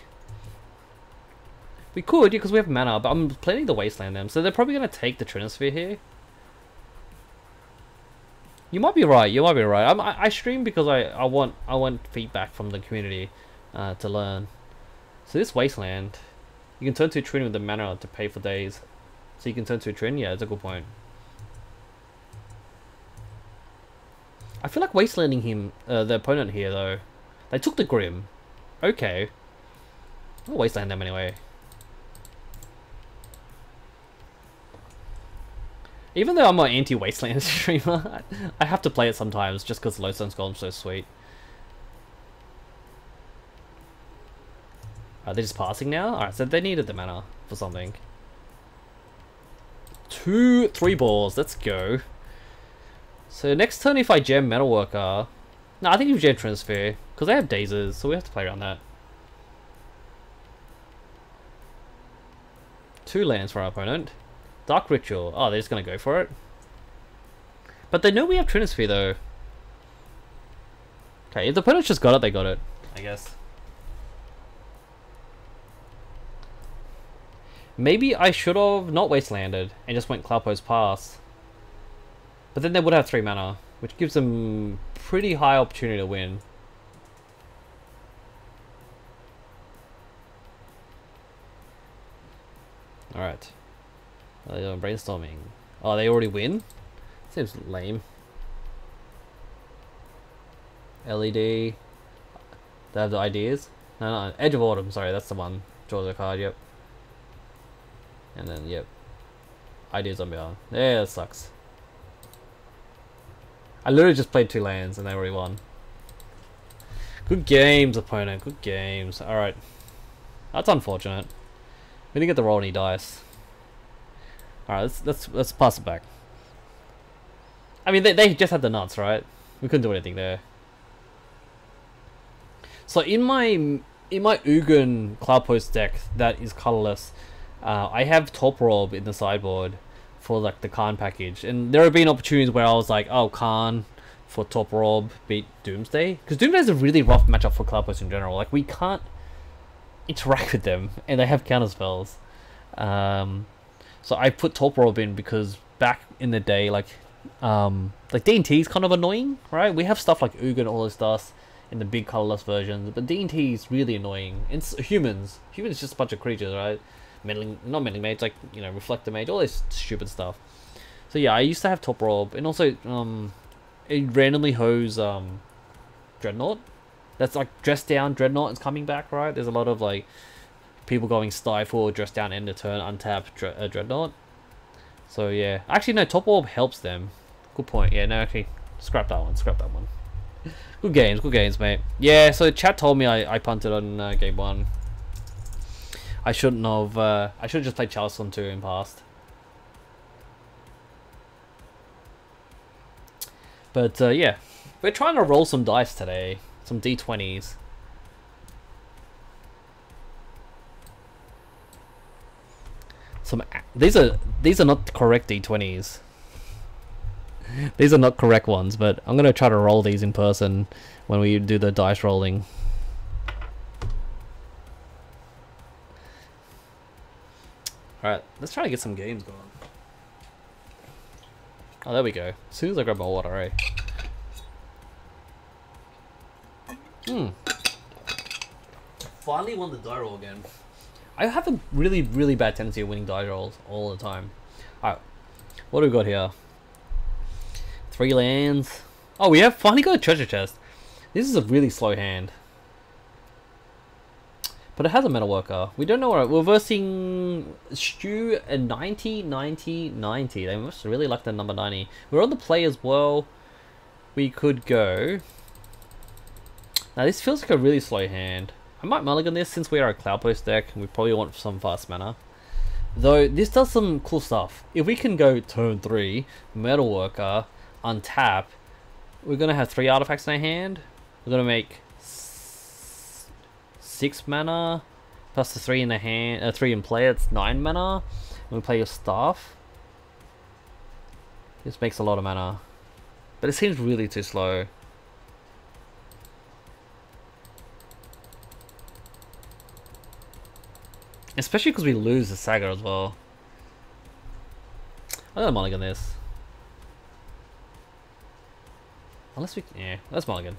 We could, because we have mana, but I'm planning the Wasteland them, so they're probably going to take the Trinisphere here. You might be right. You might be right. I'm, I, I stream because I, I want I want feedback from the community uh, to learn. So this wasteland, you can turn to a Trin with the mana to pay for Daze. So you can turn to a Trin. Yeah, that's a good point. I feel like wastelanding him, uh, the opponent here though. They took the Grim. Okay. I'll wasteland them anyway. Even though I'm an anti-Wasteland (laughs) streamer, I have to play it sometimes just because Lodestone's Golem's so sweet. Are they just passing now? Alright, so they needed the mana for something. Two, three balls, let's go. So next turn if I gem Metalworker... No, I think you gem Transfer, because they have Dazes, so we have to play around that. Two lands for our opponent. Dark Ritual. Oh, they're just going to go for it. But they know we have Trinisphere, though. Okay, if the opponents just got it, they got it. I guess. Maybe I should have not wastelanded and just went Cloudpost Pass. But then they would have 3 mana, which gives them pretty high opportunity to win. Alright. Oh, Are they doing brainstorming? Oh, they already win? Seems lame. LED. They have the ideas? No, no, Edge of Autumn, sorry, that's the one. Draw the card, yep. And then, yep. Ideas Unbound. Yeah, that sucks. I literally just played two lands and they already won. Good games, opponent. Good games. Alright. That's unfortunate. We didn't get the roll any dice. Alright, let's let's let's pass it back. I mean they they just had the nuts, right? We couldn't do anything there. So in my in my Ugin Cloudpost deck that is colorless, uh, I have Torpor Orb in the sideboard for like the Karn package, and there have been opportunities where I was like, oh Karn for Torpor Orb beat Doomsday because Doomsday is a really rough matchup for Cloudpost in general. Like we can't interact with them, (laughs) and they have counter spells. Um, so I put Torpor Orb in because back in the day, like, um, like D&T is kind of annoying, right? We have stuff like Ugin and all this stuff in the big colorless versions, but D&T is really annoying. It's humans. Humans just a bunch of creatures, right? Meddling, not meddling mage, like, you know, reflector mage, all this stupid stuff. So yeah, I used to have Torpor Orb, and also, um, it randomly hose, um, Dreadnought. That's like dress down Dreadnought is coming back, right? There's a lot of like people going Stifle, dress down end of turn, untap Dre uh, Dreadnought. So yeah, actually no, Torpor Orb helps them. Good point. Yeah, no, actually, scrap that one. Scrap that one. good games, good games, mate. Yeah, so chat told me I, I punted on uh, game one. I shouldn't have. Uh, I should have just played Charleston two in past. But uh, yeah, we're trying to roll some dice today, some d20s. some these are these are not correct d20s these are not correct ones but I'm gonna try to roll these in person when we do the dice rolling alright let's try to get some games going oh there we go as soon as I grab my water eh hmm finally won the die roll again I have a really, really bad tendency of winning die rolls all the time. Alright, what do we got here? Three lands. Oh, we have finally got a treasure chest. This is a really slow hand. But it has a metal worker. We don't know what we're versing Stew a 90, 90, 90. They must really like the number 90. We're on the play as well. We could go. Now this feels like a really slow hand. I might mulligan this since we are a Cloudpost deck and we probably want some fast mana. Though this does some cool stuff. If we can go turn 3, Metalworker, untap, we're going to have 3 artifacts in our hand. We're going to make six mana, plus the three in the hand, uh, three in play. It's nine mana. When we play your staff, this makes a lot of mana, but it seems really too slow. Especially because we lose the Saga as well. I'm gonna mulligan this. Unless we... Yeah, let's mulligan.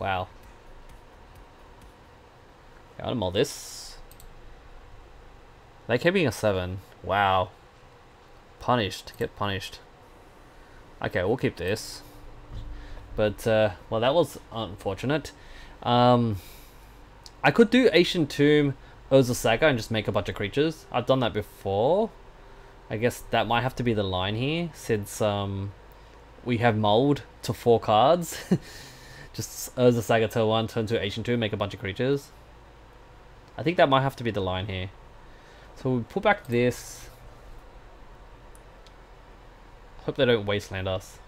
Wow. Yeah, I'm gonna mull this. They kept being a 7. Wow. Punished. Get punished. Okay, we'll keep this. But, uh, well, that was unfortunate. Um, I could do Ancient Tomb Urza Saga and just make a bunch of creatures. I've done that before. I guess that might have to be the line here, since um, we have mold to four cards. (laughs) Just Urza Saga turn 1, turn 2, Ancient Tomb, make a bunch of creatures. I think that might have to be the line here. So we put back this. Hope they don't wasteland us.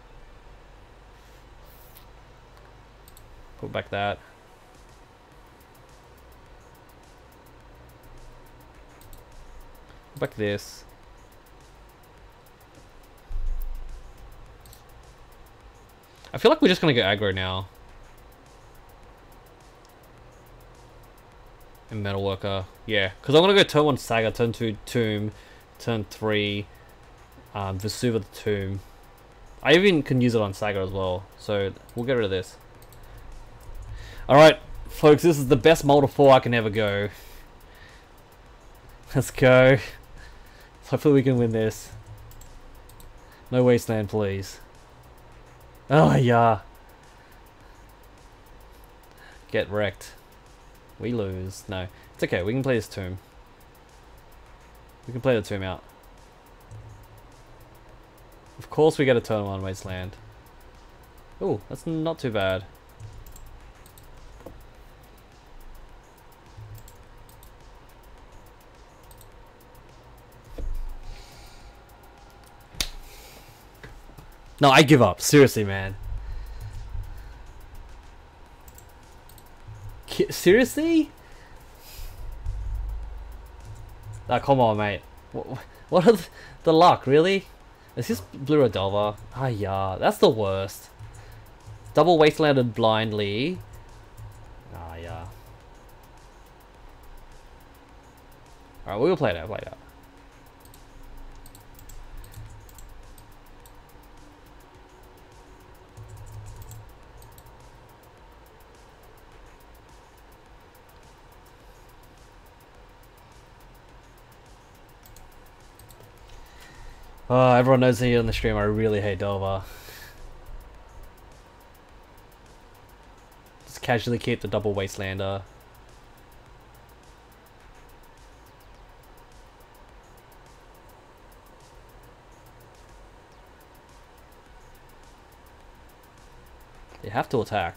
Put back that. Put back this. I feel like we're just gonna get aggro now. And Metalworker. Yeah, because I'm gonna go turn 1 Saga, turn 2 Tomb, turn 3 um, Vesuva the Tomb. I even can use it on Saga as well, so we'll get rid of this. Alright, folks, this is the best Mulder 4 I can ever go. (laughs) Let's go. Hopefully we can win this. No wasteland, please. Oh, yeah. Get wrecked. We lose. No. It's okay. We can play this tomb. We can play the tomb out. Of course we get a turn one wasteland. Oh, that's not too bad. No, I give up. Seriously, man. Seriously? Ah, come on, mate. What, what are the, the luck, really? Is this Blue Delver? Ah, yeah, that's the worst. Double wastelanded blindly. Ah, yeah. Alright, we'll play it out, play it out. Oh, everyone knows here on the stream I really hate Delver. Just casually keep the double Wastelander. You have to attack.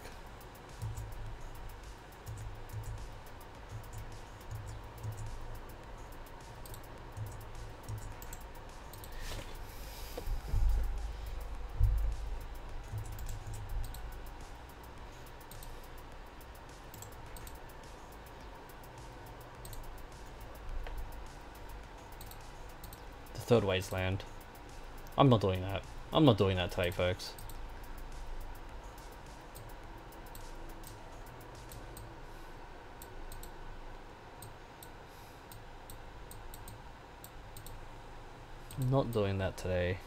Third Wasteland. I'm not doing that. I'm not doing that today, folks. Not doing that today.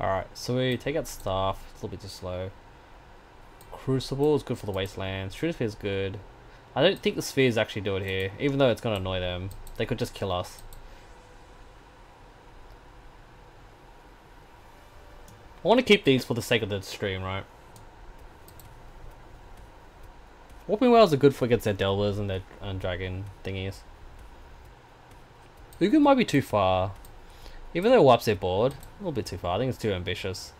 Alright, so we take out staff, it's a little bit too slow. Crucible is good for the wastelands. Sphere is good. I don't think the spheres actually do it here, even though it's going to annoy them. They could just kill us. I want to keep these for the sake of the stream, right? Warping Wails are good for against their Delvers and their uh, Dragon thingies. Ugin might be too far. Even though it wipes their board, a little bit too far. I think it's too ambitious.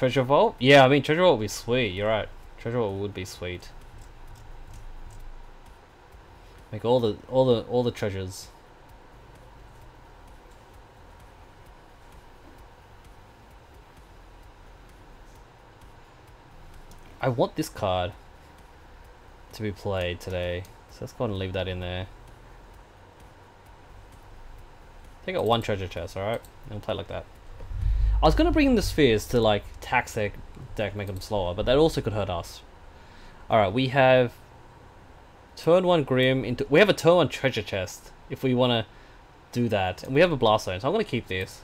Treasure Vault? Yeah, I mean, Treasure Vault would be sweet. You're right. Treasure Vault would be sweet. Make all the all the all the treasures. I want this card to be played today. So let's go ahead and leave that in there. Take out one treasure chest, alright? And we'll play like that. I was gonna bring in the spheres to like tax their deck, make them slower, but that also could hurt us. Alright, we have turn one Grim into we have a turn one treasure chest if we wanna do that. And we have a blast zone, so I'm gonna keep this.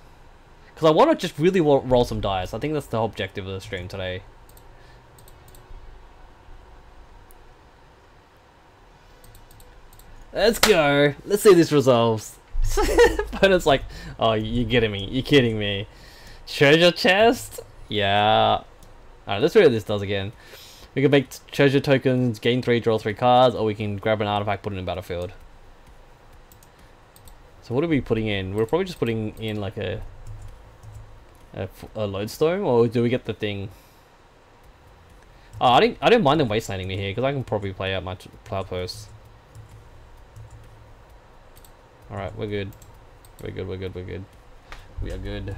Because I want to just really roll some dice. I think that's the objective of the stream today. Let's go. Let's see this resolves. (laughs) but it's like, oh, you're kidding me. You're kidding me. Treasure chest? Yeah. Alright, let's see what this does again. We can make treasure tokens, gain 3, draw 3 cards, or we can grab an artifact, put it in a battlefield. So what are we putting in? We're probably just putting in like a a, a lodestone, or do we get the thing? Oh, I didn't. I didn't mind them wastelanding me here because I can probably play out my cloud posts. Alright, we're good. We're good, we're good, we're good. We are good.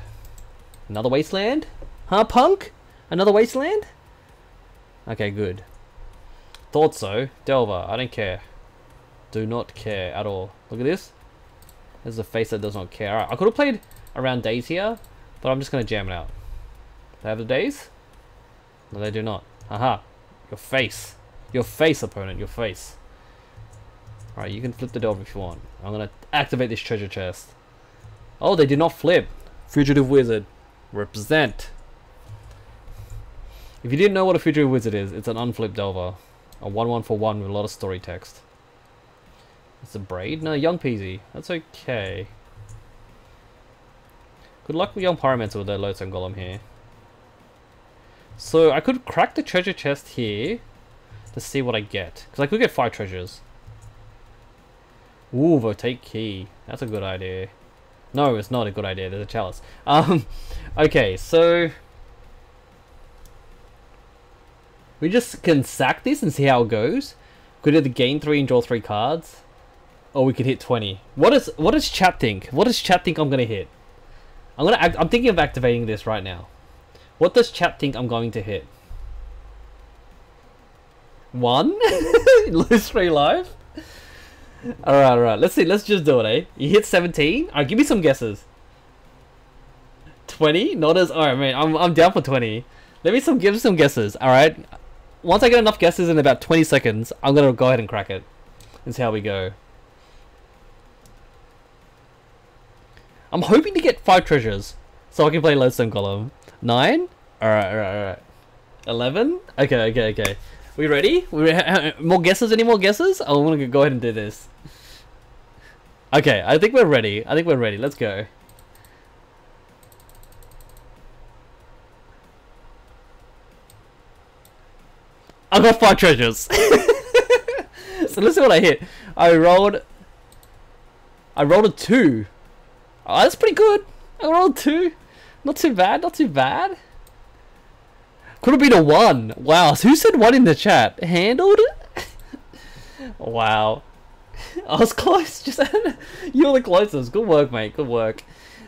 Another wasteland? Huh, punk? Another wasteland? Okay, good. Thought so. Delver, I don't care. Do not care at all. Look at this. There's a face that does not care. Alright, I could have played around Daze here, but I'm just going to jam it out. They have the Daze? No, they do not. Haha. Your face. Your face, opponent. Your face. Alright, you can flip the door if you want. I'm gonna activate this treasure chest. Oh, they did not flip. Fugitive Wizard. Represent. If you didn't know what a Fugitive Wizard is, it's an unflipped Delver. A 1-1 for 1 with a lot of story text. It's a Braid? No, Young Peasy. That's okay. Good luck with Young Pyromancer with their Lodestone Golem here. So, I could crack the treasure chest here to see what I get. Because I could get 5 treasures. Ooh, rotate key. That's a good idea. No, it's not a good idea. There's a chalice. Um, (laughs) okay, so... We just can sack this and see how it goes. Could either gain 3 and draw 3 cards. Or we could hit 20. What is what does chat think? What does chat think I'm going to hit? I'm gonna. I'm thinking of activating this right now. What does chat think I'm going to hit? One? (laughs) Lose three life? Alright, alright. Let's see. Let's just do it, eh? You hit 17? Alright, give me some guesses. 20? Not as... Alright, man. I'm, I'm down for 20. Let me some give some guesses, alright? Once I get enough guesses in about 20 seconds, I'm gonna go ahead and crack it. And see how we go. I'm hoping to get 5 treasures. So I can play Lodestone Golem. 9? Alright, alright, alright. 11? Okay, okay, okay. We ready? We re (laughs) more guesses? Any more guesses? I want to go ahead and do this. Okay, I think we're ready. I think we're ready. Let's go. I got five treasures. (laughs) so let's see what I hit. I rolled. I rolled a two. Oh, that's pretty good. I rolled two. Not too bad. Not too bad. Could have been a one. Wow. Who said one in the chat? Handled? (laughs) wow. I was close. (laughs) Just you're the closest. Good work, mate. Good work.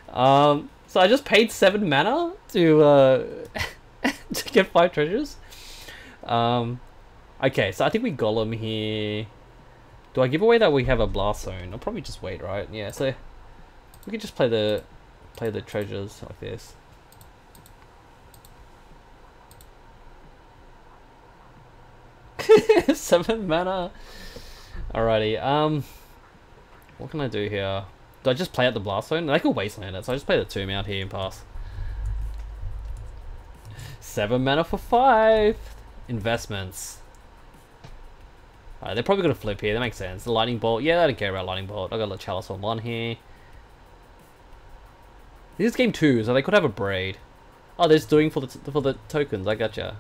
Um. So I just paid seven mana to uh (laughs) to get five treasures. Um. Okay. So I think we golem here. Do I give away that we have a blast zone? I'll probably just wait, right? Yeah. So we could just play the play the treasures like this. (laughs) Seven mana. Alrighty, um... What can I do here? Do I just play out the Blast Zone? I could Wasteland it, so I just play the Tomb out here and pass. Seven mana for five! Investments. they're probably gonna flip here, that makes sense. The Lightning Bolt, yeah, I don't care about Lightning Bolt. I got a Chalice on one here. This is game two, so they could have a Braid. Oh, they're just doing for the, for the tokens, I gotcha.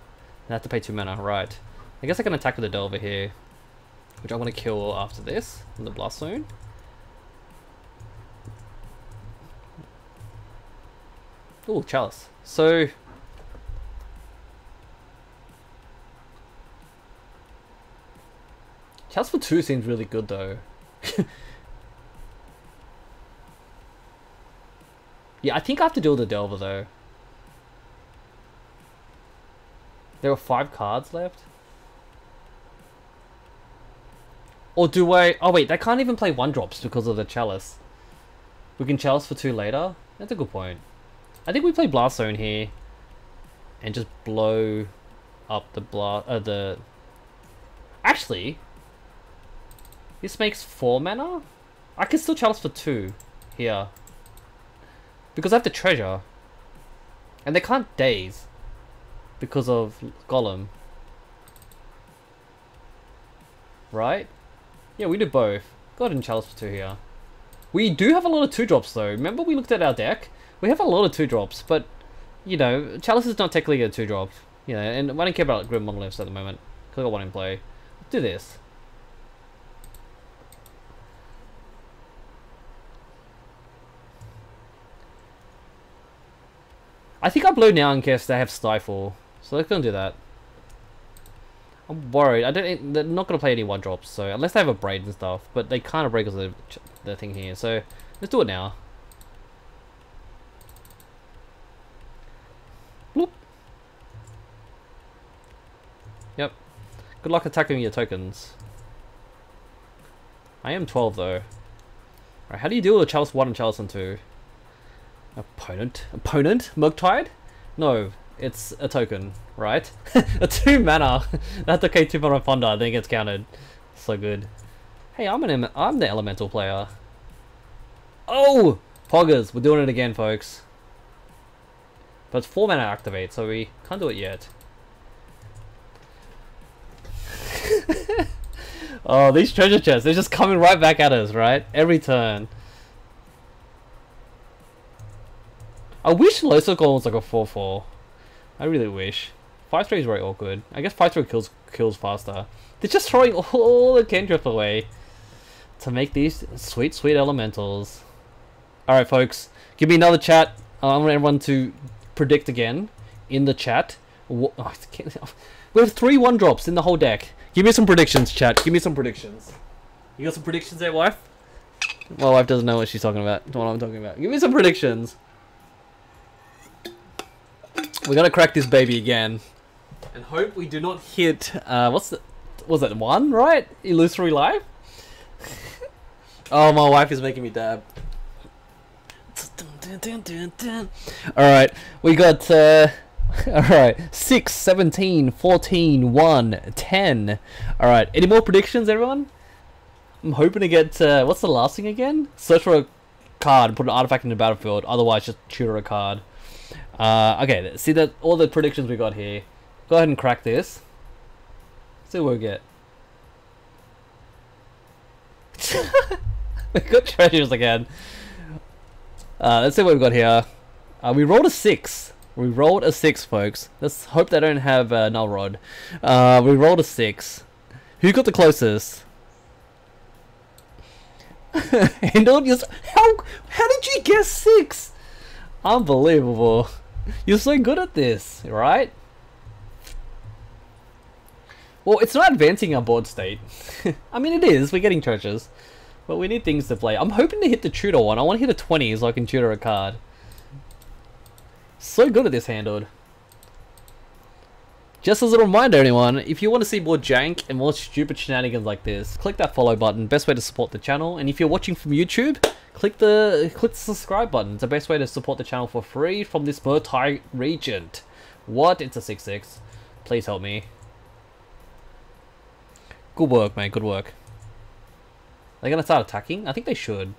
They have to pay two mana, right. I guess I can attack with the Delver here, which I want to kill after this, in the Blast Zone. Oh, Chalice. So... Chalice for 2 seems really good though. (laughs) yeah, I think I have to deal with the Delver though. There are five cards left. Or do I... Oh wait, they can't even play one drops because of the Chalice. We can Chalice for two later? That's a good point. I think we play Blast Zone here. And just blow up the blast... Uh, the... Actually... This makes four mana? I can still Chalice for two here. Because I have the treasure. And they can't daze. Because of Golem. Right? Yeah, we do both. Go ahead and chalice for two here. We do have a lot of two drops though. Remember we looked at our deck? We have a lot of two drops, but you know, chalice is not technically a two drop. You know, and I don't care about grim monoliths at the moment. Cause I got one in play. Let's do this. I think I blow now in case they have Stifle. So let's go and do that. I'm worried. I don't. They're not gonna play any one drops, so unless they have a braid and stuff. But they kind of break the the thing here. So let's do it now. Bloop. Yep. Good luck attacking your tokens. I am 12 though. Right, how do you deal with Chalice 1 and Chalice 2? Opponent? Opponent? Murktide? No, it's a token, right? (laughs) a two mana. (laughs) That's okay. Two mana ponder. I think it's counted. So good. Hey, I'm an I'm the elemental player. Oh, poggers. We're doing it again, folks. But it's four mana activate, so we can't do it yet. (laughs) oh, these treasure chests, they're just coming right back at us, right? Every turn. I wish Losoko was like a 4-4. I really wish. 5-3 is very awkward. I guess 5-3 kills kills faster. They're just throwing (laughs) all the cantrip away to make these sweet, sweet elementals. Alright, folks. Give me another chat. Uh, I want everyone to predict again in the chat. Oh, (laughs) (laughs) we have three one drops in the whole deck. Give me some predictions, chat. Give me some predictions. You got some predictions there, wife? My wife doesn't know what she's talking about. Don't know what I'm talking about. Give me some predictions. We gotta crack this baby again. And hope we do not hit, uh, what's the, was it one, right? Illusory Life? (laughs) oh, my wife is making me dab. Alright, we got, uh, (laughs) alright, 6, 17, 14, 1, 10. Alright, any more predictions, everyone? I'm hoping to get, uh, what's the last thing again? Search for a card, put an artifact in the battlefield, otherwise just tutor a card. Uh, okay, see that all the predictions we got here. Go ahead and crack this. See what we get. (laughs) we got treasures again. Uh, let's see what we've got here. Uh, we rolled a six. We rolled a six, folks. Let's hope they don't have uh, null rod. Uh, we rolled a six. Who got the closest? (laughs) Handled just how how did you guess six? Unbelievable. You're so good at this, right? Well, it's not advancing our board state. (laughs) I mean, it is. We're getting treasures. But we need things to play. I'm hoping to hit the tutor one. I want to hit a 20 so I can tutor a card. So good at this handled. Just as a reminder anyone, if you want to see more jank and more stupid shenanigans like this, click that follow button, best way to support the channel. And if you're watching from YouTube, click the click the subscribe button. It's the best way to support the channel for free from this Murktide Regent. What? It's a 6-6. Please help me. Good work, mate. Good work. They're they gonna start attacking? I think they should.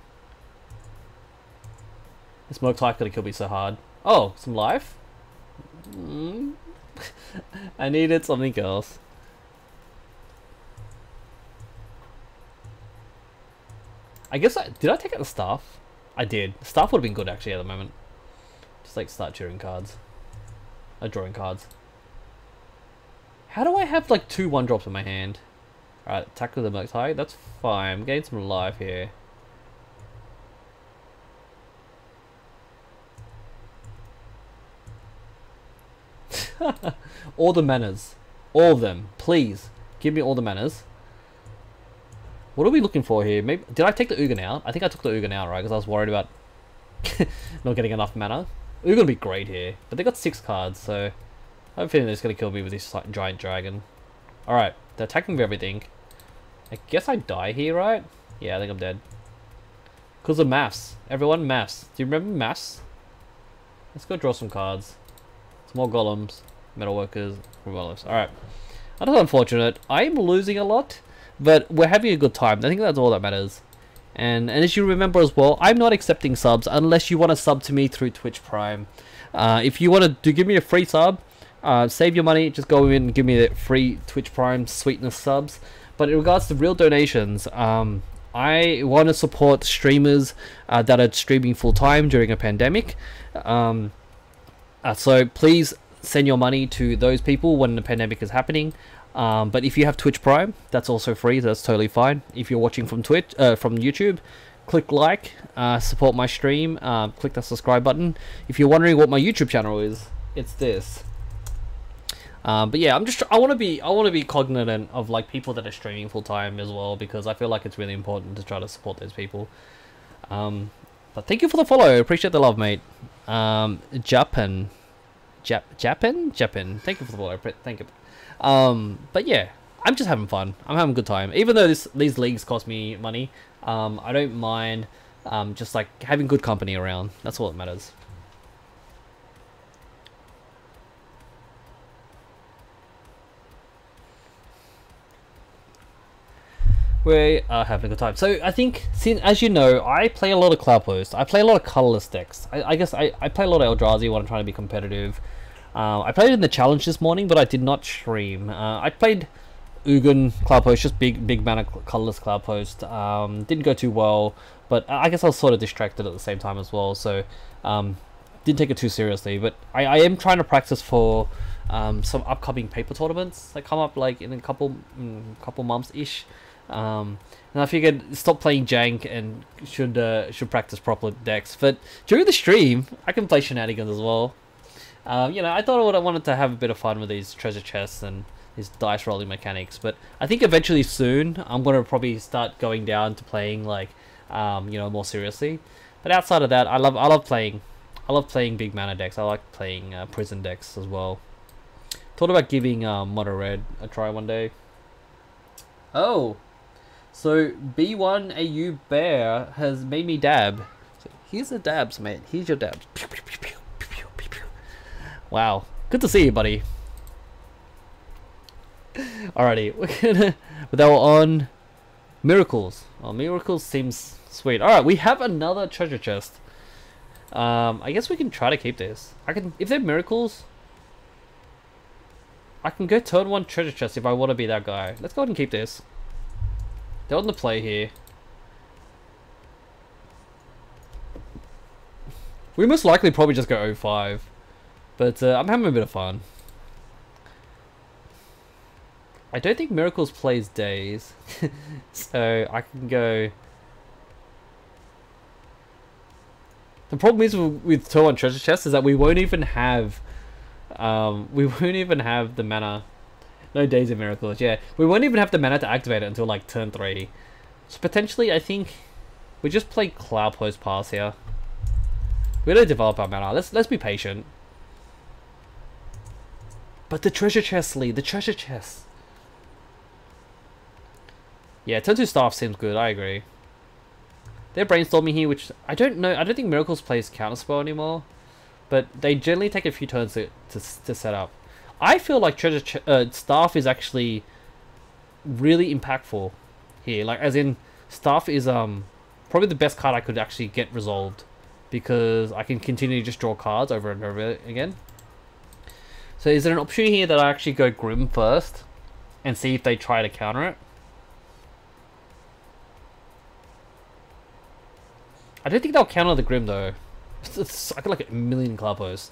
This Murktide gonna kill me so hard. Oh, some life? Mm. (laughs) I needed something else. I guess I did I take out the staff? I did. The staff would have been good actually at the moment. Just like start drawing cards. Uh, drawing cards. How do I have like two one drops in my hand? Alright, with the Murktide. That's fine. I'm getting some life here. (laughs) all the manners. All of them. Please. Give me all the manners. What are we looking for here? Maybe Did I take the Ugin out? I think I took the Ugin out, right? Because I was worried about (laughs) not getting enough mana. Ugin would be great here. But they got six cards, so... I have a feeling they're just going to kill me with this giant dragon. Alright, they're attacking with everything. I guess I die here, right? Yeah, I think I'm dead. Because of maths. Everyone, maths. Do you remember maths? Let's go draw some cards. Some more golems, metalworkers, revolvers. Alright. That is unfortunate. I'm losing a lot, but we're having a good time. I think that's all that matters. And, and as you remember as well, I'm not accepting subs unless you want to sub to me through Twitch Prime. Uh, if you want to do, give me a free sub, uh, save your money, just go in and give me the free Twitch Prime sweetness subs. But in regards to real donations, um, I want to support streamers uh, that are streaming full time during a pandemic. Um, uh, so please send your money to those people when the pandemic is happening. Um, but if you have Twitch Prime, that's also free. That's totally fine. If you're watching from Twitch, uh, from YouTube, click like, uh, support my stream, uh, click the subscribe button. If you're wondering what my YouTube channel is, it's this. Um, but yeah, I'm just I want to be I want to be cognizant of like people that are streaming full time as well because I feel like it's really important to try to support those people. Um, but thank you for the follow. Appreciate the love, mate. Um, Japan, Jap Japan, Japan. Thank you for the follow. Thank you. Um, but yeah, I'm just having fun. I'm having a good time. Even though this these leagues cost me money, um, I don't mind. Um, just like having good company around. That's all that matters. We are having a good time. So I think, since, as you know, I play a lot of Cloudpost. I play a lot of colorless decks. I, I guess I, I play a lot of Eldrazi when I'm trying to be competitive. Uh, I played in the challenge this morning, but I did not stream. Uh, I played Ugin Cloudpost, just big big mana colorless Cloudpost. Um, didn't go too well, but I guess I was sort of distracted at the same time as well. So um, didn't take it too seriously. But I, I am trying to practice for um, some upcoming paper tournaments that come up like in a couple mm, couple months ish. Um, and I figured stop playing jank and should uh, should practice proper decks. But during the stream, I can play shenanigans as well. Um, you know, I thought I wanted to have a bit of fun with these treasure chests and these dice rolling mechanics. But I think eventually soon I'm gonna probably start going down to playing like um, you know more seriously. But outside of that, I love I love playing I love playing big mana decks. I like playing uh, prison decks as well. Thought about giving um, Mono Red a try one day. Oh, so B1 AU Bear has made me dab. So here's the dabs, mate. Here's your dabs. Wow. Good to see you, buddy. (laughs) Alrighty, we're (laughs) gonna... But they were on Miracles. Oh, Miracles seems sweet. Alright, we have another treasure chest. Um, I guess we can try to keep this. I can... If they're Miracles... I can go turn one treasure chest if I want to be that guy. Let's go ahead and keep this. They're on the play here. We most likely probably just go 05. But uh, I'm having a bit of fun. I don't think Miracles plays Daze. (laughs) so I can go... The problem is with, with Turn 1 Treasure Chest is that we won't even have... Um, we (laughs) won't even have the mana no Daze of Miracles, yeah. We won't even have the mana to activate it until like turn 3. So potentially, I think we just play Cloudpost Pass here. We don't develop our mana. Let's let's be patient. But the treasure chest, Lee, the treasure chest. Yeah, turn 2 staff seems good, I agree. They're brainstorming here, which I don't know. I don't think Miracles plays Counterspell anymore. But they generally take a few turns to, to, to set up. I feel like treasure ch uh, staff is actually really impactful here. Like, as in, staff is um probably the best card I could actually get resolved because I can continue to just draw cards over and over again. So is there an option here that I actually go Grim first and see if they try to counter it? I don't think they'll counter the Grim though. It's, I got like a million clubbers.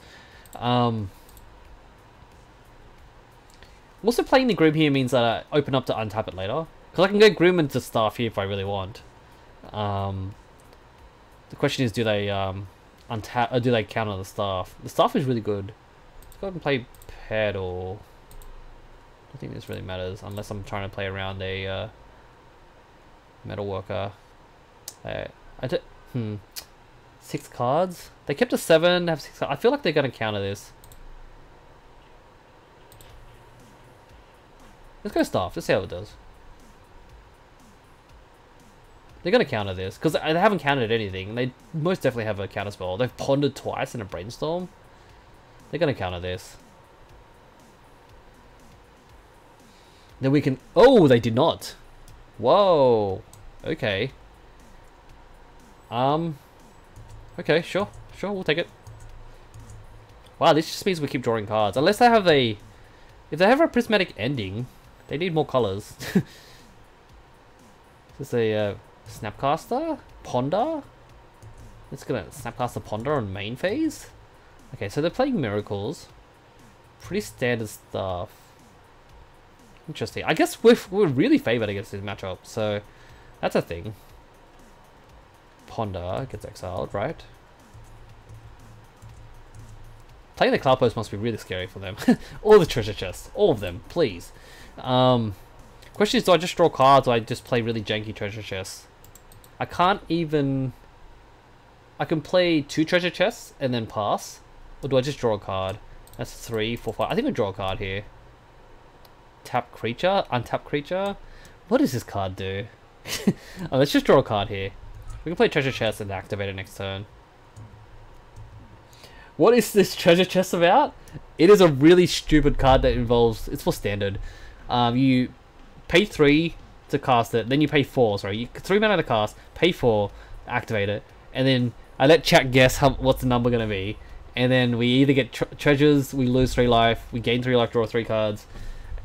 Um, also, playing the Grim here means that I open up to untap it later. Because I can go Grim into Staff here if I really want. Um, the question is, do they um, untap or do they counter the Staff? The Staff is really good. Let's go ahead and play Petal. I don't think this really matters unless I'm trying to play around a uh, Metalworker. Uh, I don't. Hmm. Six cards. They kept a seven. Have six. I feel like they're gonna counter this. Let's go staff. Let's see how it does. They're gonna counter this because they haven't countered anything. They most definitely have a counter spell. They've pondered twice in a brainstorm. They're gonna counter this. Then we can. Oh, they did not. Whoa. Okay. Um. Okay, sure, sure, we'll take it. Wow, this just means we keep drawing cards. Unless they have a... If they have a prismatic ending, they need more colors. (laughs) Is this a uh, Snapcaster? Ponder? It's gonna Snapcaster Ponder on main phase? Okay, so they're playing Miracles. Pretty standard stuff. Interesting. I guess we're, we're really favored against this matchup, so that's a thing. Ponder gets exiled, right? Playing the Cloudpost must be really scary for them. (laughs) all the treasure chests. All of them, please. Um, question is, do I just draw cards or I just play really janky treasure chests? I can't even... I can play two treasure chests and then pass. Or do I just draw a card? That's three, four, five. I think I draw a card here. Tap creature? Untap creature? What does this card do? (laughs) oh, let's just draw a card here. We can play treasure chest and activate it next turn. What is this treasure chest about? It is a really stupid card that involves... It's for standard. Um, you pay 3 to cast it, then you pay 4, sorry. You, 3 mana to cast, pay 4, activate it, and then I let chat guess how, what's the number going to be. And then we either get tre treasures, we lose 3 life, we gain 3 life, draw 3 cards,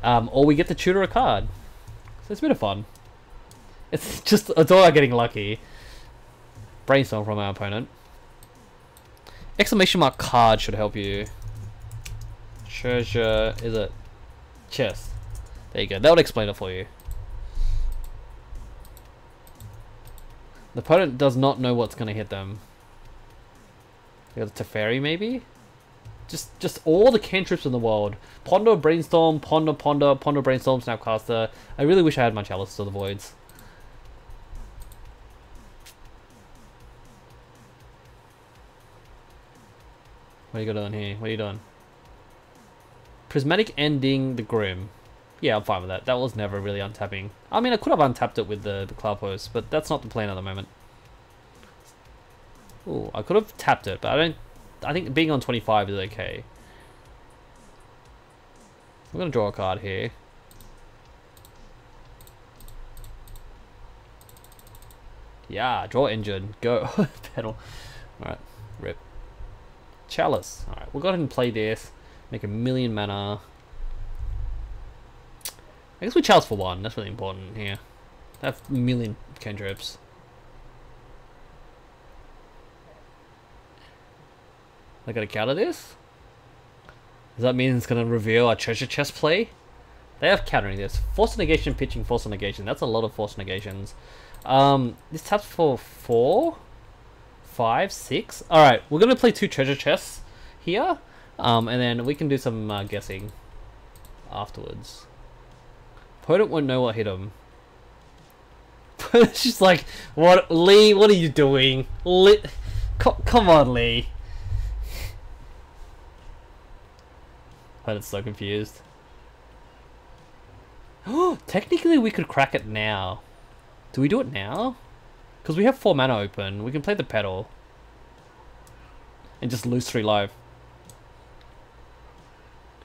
um, or we get to tutor a card. So it's a bit of fun. It's (laughs) just, it's all about getting lucky. Brainstorm from our opponent. Exclamation mark card should help you. Treasure, is it? Chest. There you go, that would explain it for you. The opponent does not know what's going to hit them. They got the Teferi maybe? Just just all the cantrips in the world. Ponder, Brainstorm, Ponder, Ponder, Ponder, Brainstorm, Snapcaster. I really wish I had my Chalice of the Voids. What are you doing here? What are you doing? Prismatic ending the Grim. Yeah, I'm fine with that. That was never really untapping. I mean, I could have untapped it with the, the Cloudpost, but that's not the plan at the moment. Ooh, I could have tapped it, but I don't... I think being on 25 is okay. I'm going to draw a card here. Yeah, draw engine. Go. (laughs) Petal. Alright, rip. Chalice. Alright, we'll go ahead and play this. Make a million mana. I guess we chalice for one. That's really important here. Have a million cantrips. I gotta counter this? Does that mean it's gonna reveal a treasure chest play? They have countering this. Force negation, pitching, force negation. That's a lot of force negations. Um, this taps for four? five, six. All right, we're gonna play two treasure chests here, um, and then we can do some uh, guessing afterwards. Opponent won't know what hit him. (laughs) She's like, "What, Lee? What are you doing, Lee? Co come on, Lee." Opponent's so confused. Oh, (gasps) technically we could crack it now. Do we do it now? Because we have 4 mana open, we can play the Petal. And just lose 3 life.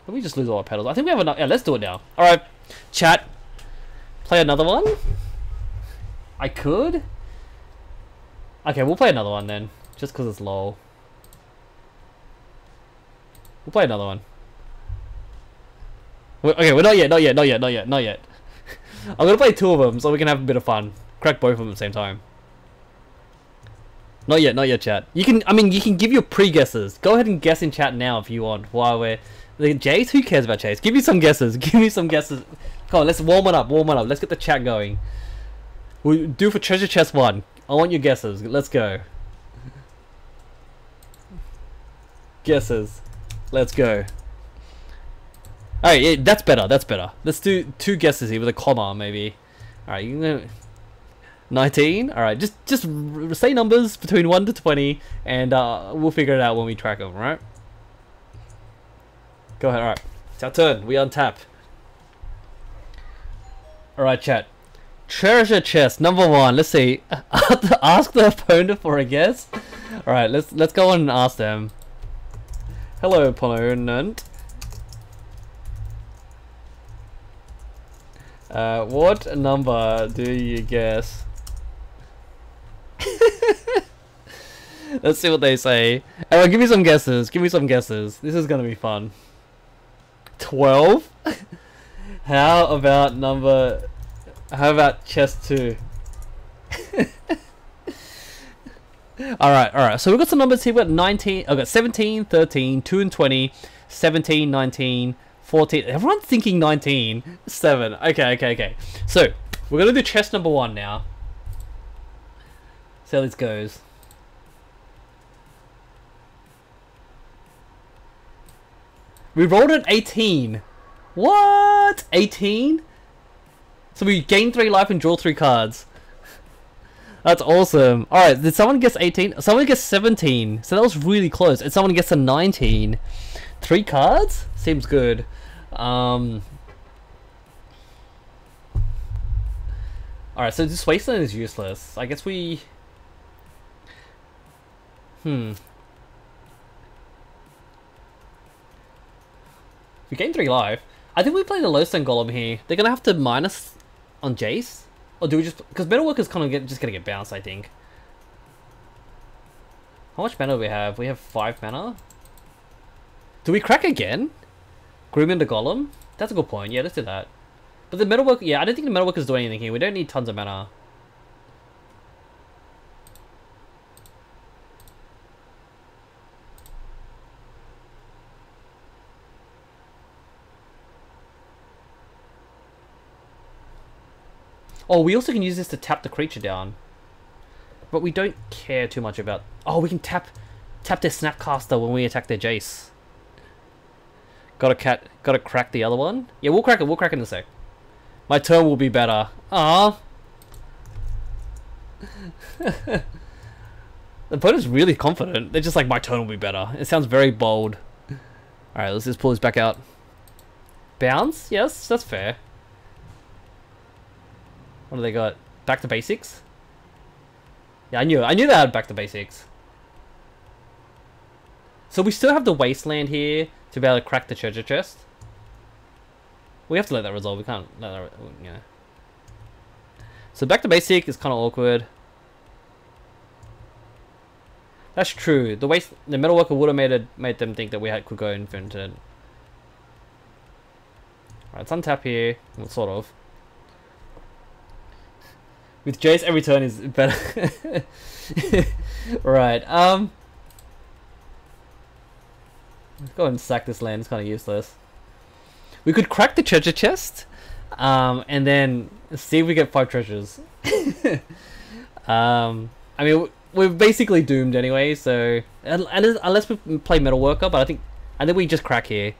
Can we just lose all our Petals? I think we have enough. Yeah, let's do it now. Alright, chat. Play another one? I could? Okay, we'll play another one then. Just because it's low. We'll play another one. We're, okay, we're not yet, not yet, not yet, not yet, not yet. (laughs) I'm gonna play two of them so we can have a bit of fun. Crack both of them at the same time. Not yet, not yet, chat. You can, I mean, you can give your pre-guesses. Go ahead and guess in chat now if you want. While we're... Jace? Who cares about Jace? Give me some guesses. (laughs) Give me some guesses. Come on, let's warm it up, warm it up. Let's get the chat going. We do for treasure chest one. I want your guesses. Let's go. Guesses. Let's go. Alright, yeah, that's better, that's better. Let's do two guesses here with a comma, maybe. Alright, you can 19? Alright, just just say numbers between 1 to 20, and uh, we'll figure it out when we track them, right? Go ahead, alright. It's our turn. We untap. Alright, chat. Treasure chest, number one. Let's see. (laughs) ask the opponent for a guess. Alright, let's let's go on and ask them. Hello, opponent. Uh, what number do you guess? (laughs) Let's see what they say. Oh, give me some guesses. Give me some guesses. This is gonna be fun. 12? How about number... How about chest 2? (laughs) alright, alright. So we've got some numbers here. We've got 19... I've got 17, 13, 2 and 20, 17, 19, 14. Everyone's thinking 19. 7. Okay, okay, okay. So, we're going to do chest number 1 now. See how this goes. We rolled an 18. What? 18? So we gain 3 life and draw 3 cards. That's awesome. Alright, did someone guess 18? Someone guessed 17. So that was really close. And someone gets a 19. 3 cards? Seems good. Um... Alright, so this wasteland is useless. I guess we... Hmm. We gain 3 life. I think we play the Lodestone Golem here. They're gonna have to minus on Jace? Or do we just... Because Metalworker's kind of get, just gonna get bounced, I think. How much mana do we have? We have 5 mana? Do we crack again? Groom the Golem? That's a good point. Yeah, let's do that. But the Metalworker... Yeah, I don't think the Metalworker's doing anything here. We don't need tons of mana. Oh, we also can use this to tap the creature down. But we don't care too much about... Oh, we can tap tap their Snapcaster when we attack their Jace. Gotta cat, gotta crack the other one. Yeah, we'll crack it. We'll crack it in a sec. My turn will be better. Ah. (laughs) the opponent's really confident. They're just like, my turn will be better. It sounds very bold. Alright, let's just pull this back out. Bounce? Yes, that's fair. What do they got? Back to basics? Yeah, I knew I knew they had back to basics. So we still have the wasteland here to be able to crack the treasure chest. We have to let that resolve. We can't let that. Yeah. So back to basic is kind of awkward. That's true. The waste, the metalworker would have made it, made them think that we had could go infinite. Alright, let's untap here. Well, sort of. With Jace, every turn is better. (laughs) right, um... Let's go and sack this land, it's kind of useless. We could crack the treasure chest, um, and then see if we get five treasures. (laughs) um, I mean, we're basically doomed anyway, so... Unless we play Metalworker, but I think I think we just crack here.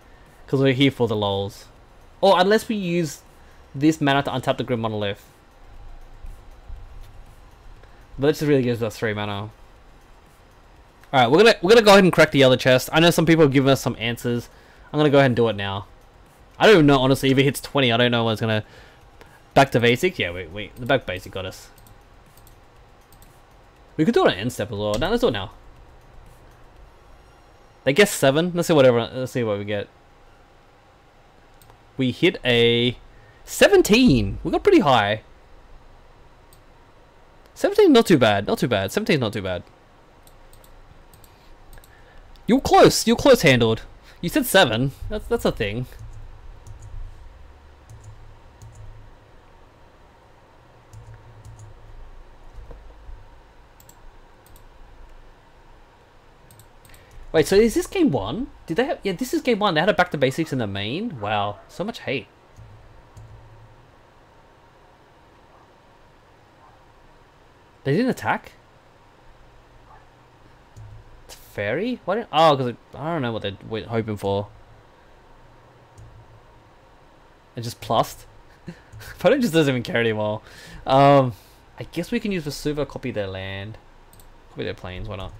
Because we're here for the lols. Or unless we use this mana to untap the Grim Monolith. But just really gives us three mana. Alright, we're gonna we're gonna go ahead and crack the other chest. I know some people have given us some answers. I'm gonna go ahead and do it now. I don't know honestly if it hits 20, I don't know what's gonna back to basic. Yeah, wait, wait, the back basic got us. We could do it on end step as well. Now let's do it now. They guess seven. Let's see whatever. Let's see what we get. We hit a 17. We got pretty high. 17 not too bad, not too bad. 17 not too bad. You're close, you're close handled. You said 7, that's, that's a thing. Wait, so is this game one? Did they have? Yeah, this is game one. They had a back to basics in the main. Wow, so much hate. They didn't attack? It's fairy? Why didn't... Oh, because I don't know what they're hoping for. It just plussed. (laughs) Opponent just doesn't even care anymore. Um, I guess we can use Vesuva, copy their land. Copy their Plains, why not?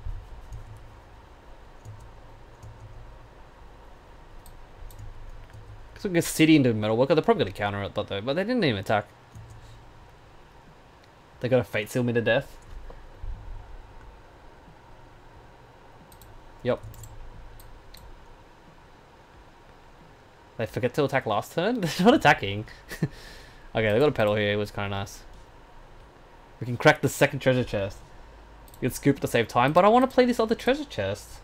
Because we can get city into Metalworker, they're probably going to counter it, though, but they didn't even attack. They got a Fate Seal me to death. Yep. They forget to attack last turn? (laughs) They're not attacking. (laughs) okay, they got a Petal here, it was kind of nice. We can crack the second treasure chest. We can scoop at the same time, but I want to play this other treasure chest.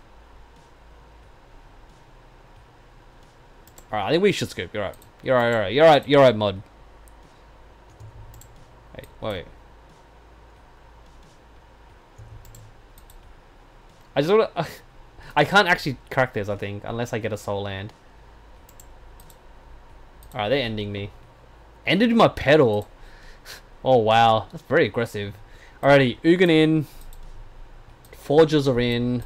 Alright, I think we should scoop. You're right. You're right, you're right. You're right, you're right, mod. Wait, wait. I just want to... (laughs) I can't actually crack this, I think, unless I get a Sol land. Alright, they're ending me. Ended my Petal. (laughs) oh, wow. That's very aggressive. Alrighty, Ugin in. Forges are in.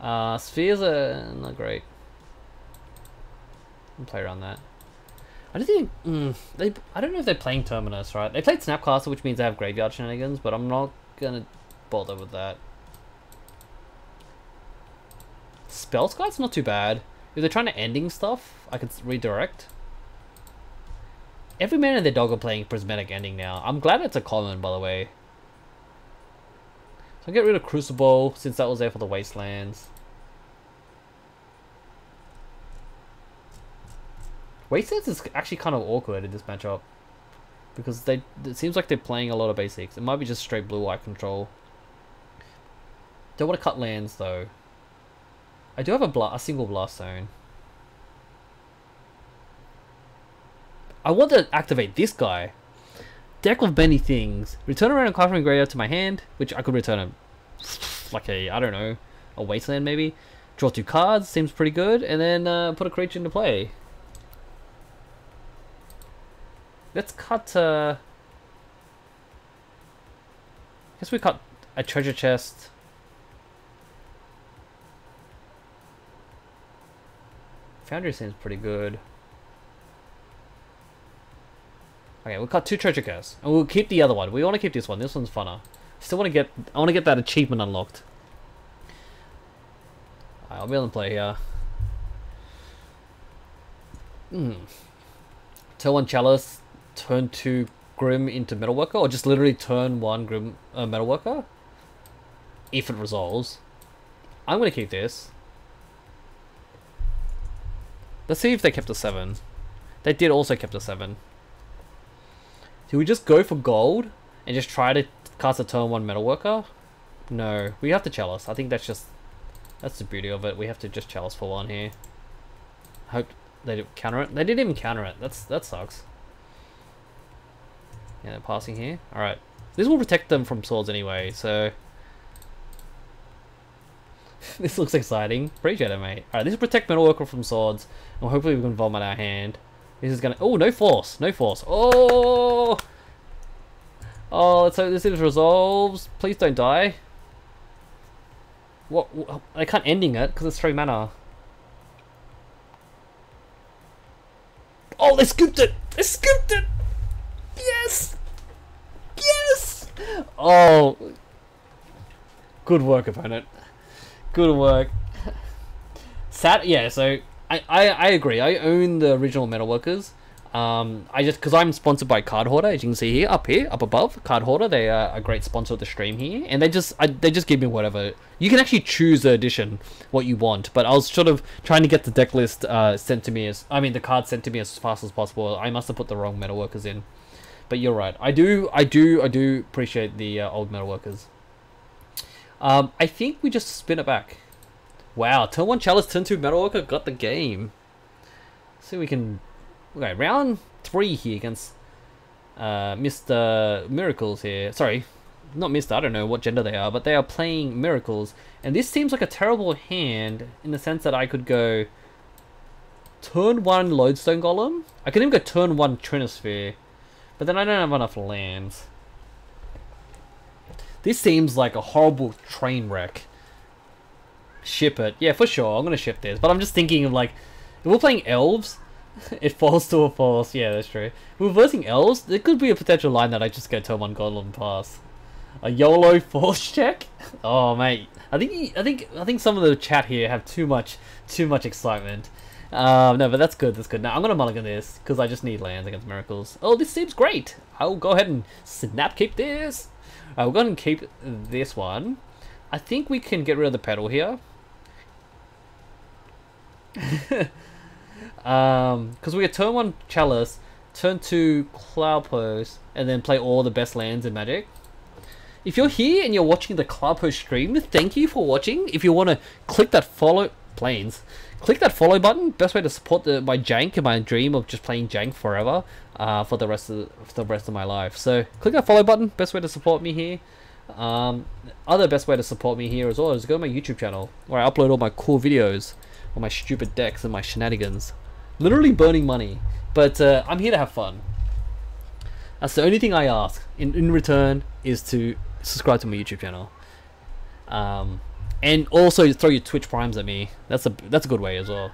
Uh, spheres are not great. I'll play around that. I don't think mm, they. I don't know if they're playing Terminus, right? They played Snapcaster, which means they have graveyard shenanigans, but I'm not gonna bother with that. Spellskite's not too bad. If they're trying to ending stuff, I could redirect. Every man and their dog are playing Prismatic Ending now. I'm glad it's a common, by the way. So I'll get rid of Crucible, since that was there for the Wastelands. Wastelands is actually kind of awkward in this matchup. Because they it seems like they're playing a lot of basics. It might be just straight blue-white control. Don't want to cut lands, though. I do have a, bla a single blast zone. I want to activate this guy. Deck of many things. Return around a random card from graveyard to my hand, which I could return a like a I don't know a wasteland maybe. Draw two cards, seems pretty good, and then uh, put a creature into play. Let's cut. Uh, I guess we cut a treasure chest. Foundry seems pretty good. Okay, we'll cut two treasure chests. And we'll keep the other one. We want to keep this one. This one's funner. Still want to get... I want to get that achievement unlocked. I'll be able to play here. Hmm. Turn one Chalice, turn two Grim into Metalworker, or just literally turn one Grim uh, Metalworker? If it resolves. I'm going to keep this. Let's see if they kept a 7. They did also kept a 7. Do we just go for gold and just try to cast a turn 1 metalworker? No, we have to chalice. I think that's just... That's the beauty of it. We have to just chalice for one here. Hope they didn't counter it. They didn't even counter it. That's That sucks. Yeah, they're passing here. Alright. This will protect them from swords anyway, so... (laughs) this looks exciting. Appreciate it, mate. Alright, this will protect Metalworker from swords. Hopefully we can vomit our hand. This is gonna... Oh, no force. No force. Oh! Oh, let's hope this is resolves. Please don't die. What? I can't ending it because it's three mana. Oh, they scooped it! They scooped it! Yes! Yes! Oh. Good work, opponent. Good work. Sat, yeah, so I, I, agree. I own the original Metalworkers. Um, I just because I'm sponsored by Card Hoarder, as you can see here, up here, up above, Card Hoarder. They are a great sponsor of the stream here, and they just I, they just give me whatever. You can actually choose the edition what you want, but I was sort of trying to get the deck list uh, sent to me as I mean the card sent to me as fast as possible. I must have put the wrong Metalworkers in, but you're right. I do I do I do appreciate the uh, old Metalworkers. Um, I think we just spin it back. Wow, turn one chalice, turn two metalworker got the game. See we can okay, round three here against uh, Mr. Miracles here. Sorry, not Mr. I don't know what gender they are, but they are playing Miracles. And this seems like a terrible hand in the sense that I could go turn one Lodestone Golem. I could even go turn one Trinisphere. But then I don't have enough lands. This seems like a horrible train wreck. Ship it. Yeah, for sure. I'm going to ship this. But I'm just thinking of like, if we're playing elves, (laughs) it falls to a false. Yeah, that's true. We're versing elves, there could be a potential line that I just go one golem pass. A YOLO force (laughs) check? Oh mate, I think I think I think some of the chat here have too much too much excitement. Um, no, but that's good. That's good. Now I'm gonna mulligan this because I just need lands against miracles. Oh, this seems great. I'll go ahead and snap keep this. We'll go ahead and keep this one. I think we can get rid of the Petal here. (laughs) um, because we get turn one chalice, turn two cloudpost, and then play all the best lands in Magic. If you're here and you're watching the cloudpost stream, thank you for watching. If you want to click that follow planes, click that follow button. Best way to support the, my jank and my dream of just playing jank forever uh, for the rest of for the rest of my life. So click that follow button. Best way to support me here. Um, other best way to support me here as well is go to my YouTube channel where I upload all my cool videos, all my stupid decks and my shenanigans. Literally burning money, but uh, I'm here to have fun. That's the only thing I ask in, in return is to subscribe to my YouTube channel. Um, and also throw your Twitch primes at me. That's a that's a good way as well.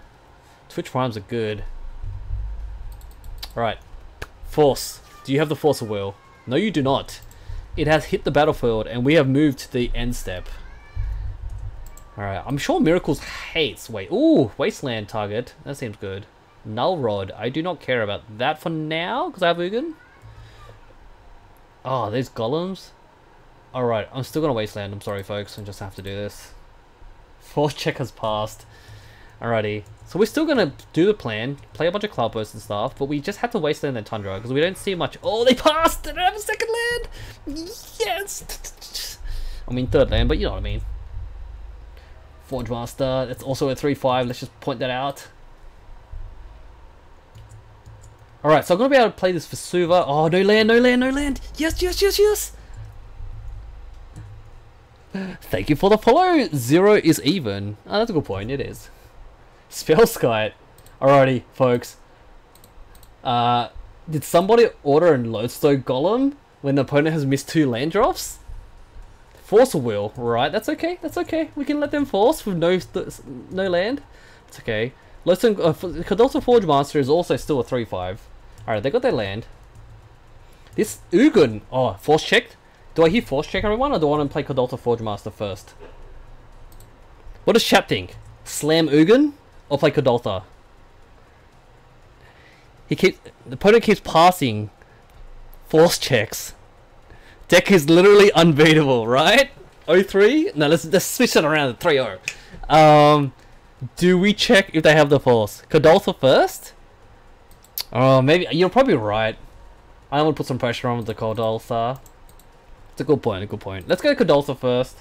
Twitch primes are good. Right. Force. Do you have the Force of Will? No, you do not. It has hit the battlefield, and we have moved to the end step. Alright, I'm sure Miracles hates... Wait, ooh, Wasteland target. That seems good. Null Rod. I do not care about that for now, because I have Ugin. Oh, these golems. Alright, I'm still gonna Wasteland. I'm sorry, folks. I just have to do this. (laughs) Force check has passed. Alrighty. So we're still gonna do the plan, play a bunch of cloudposts and stuff, but we just have to wasteland the tundra because we don't see much. Oh, they passed! They don't have a second land! Yes! (laughs) I mean, third land, but you know what I mean. Forgemaster, that's also a 3-5, let's just point that out. Alright, so I'm gonna be able to play this Vesuva. Oh, no land, no land, no land! Yes, yes, yes, yes! Thank you for the follow! Zero is even. Oh, that's a good point, it is. Spellskite. Alrighty, folks. Uh, did somebody order a Lodestone Golem when the opponent has missed two land drops? Force a will, right? That's okay. That's okay. We can let them force with no no land. It's okay. Lodestone uh, Forgemaster is also still a three five. All right, they got their land. This Ugin. Oh, force checked. Do I hear force check everyone, or do I want to play Kuldotha Forgemaster first? What does chat think? Slam Ugin? or play Kuldotha. He keeps the opponent keeps passing force checks. Deck is literally unbeatable, right? 03? No, let's let's switch it around to 3-0. Um do we check if they have the force? Kuldotha first? Oh maybe you're probably right. I to put some pressure on with the Kuldotha. It's a good point, a good point. Let's go Kuldotha first.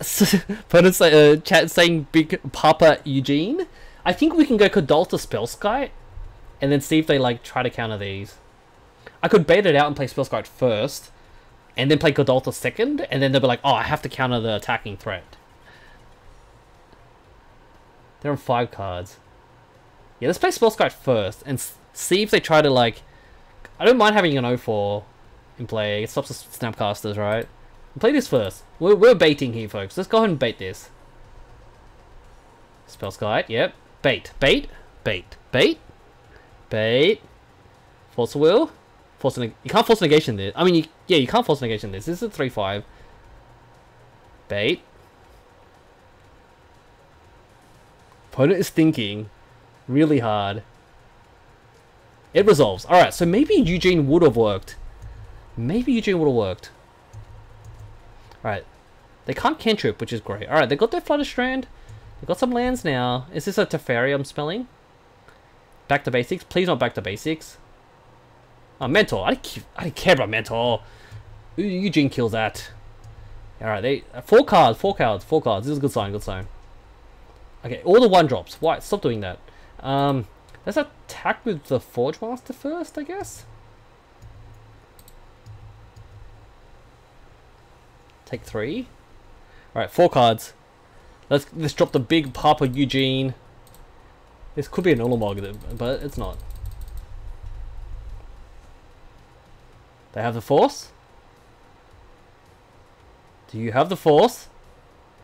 (laughs) Opponents uh, chat saying Big Papa Eugene. I think we can go Kuldotha Spellskite and then see if they like try to counter these. I could bait it out and play Spellskite first and then play Kuldotha second and then they'll be like, oh, I have to counter the attacking threat. They're on five cards. Yeah, let's play Spellskite first and see if they try to like... I don't mind having an 0-4 in play. It stops the Snapcasters, right? Play this first. We're, we're baiting here, folks. Let's go ahead and bait this. Spellskite, yep. Bait, bait, bait, bait, bait. Force will. Force you can't force negation this. I mean, you, yeah, you can't force negation this. This is a 3-5. Bait. Opponent is thinking really hard. It resolves. Alright, so maybe Eugene would have worked. Maybe Eugene would have worked. Alright. They can't cantrip, which is great. Alright, they got their Flutter Strand. They got some lands now. Is this a Teferi I'm spelling? Back to basics. Please not back to basics. Oh, Mentor. I didn't, I didn't care about Mentor. Eugene kills that. Alright, they uh, four cards, four cards, four cards. This is a good sign, good sign. Okay, all the one drops. Why? Stop doing that. Um, let's attack with the Forgemaster first, I guess. Take three. Alright, four cards. Let's let's drop the big Papa Eugene. This could be an Ulamog, but it's not. They have the Force? Do you have the Force?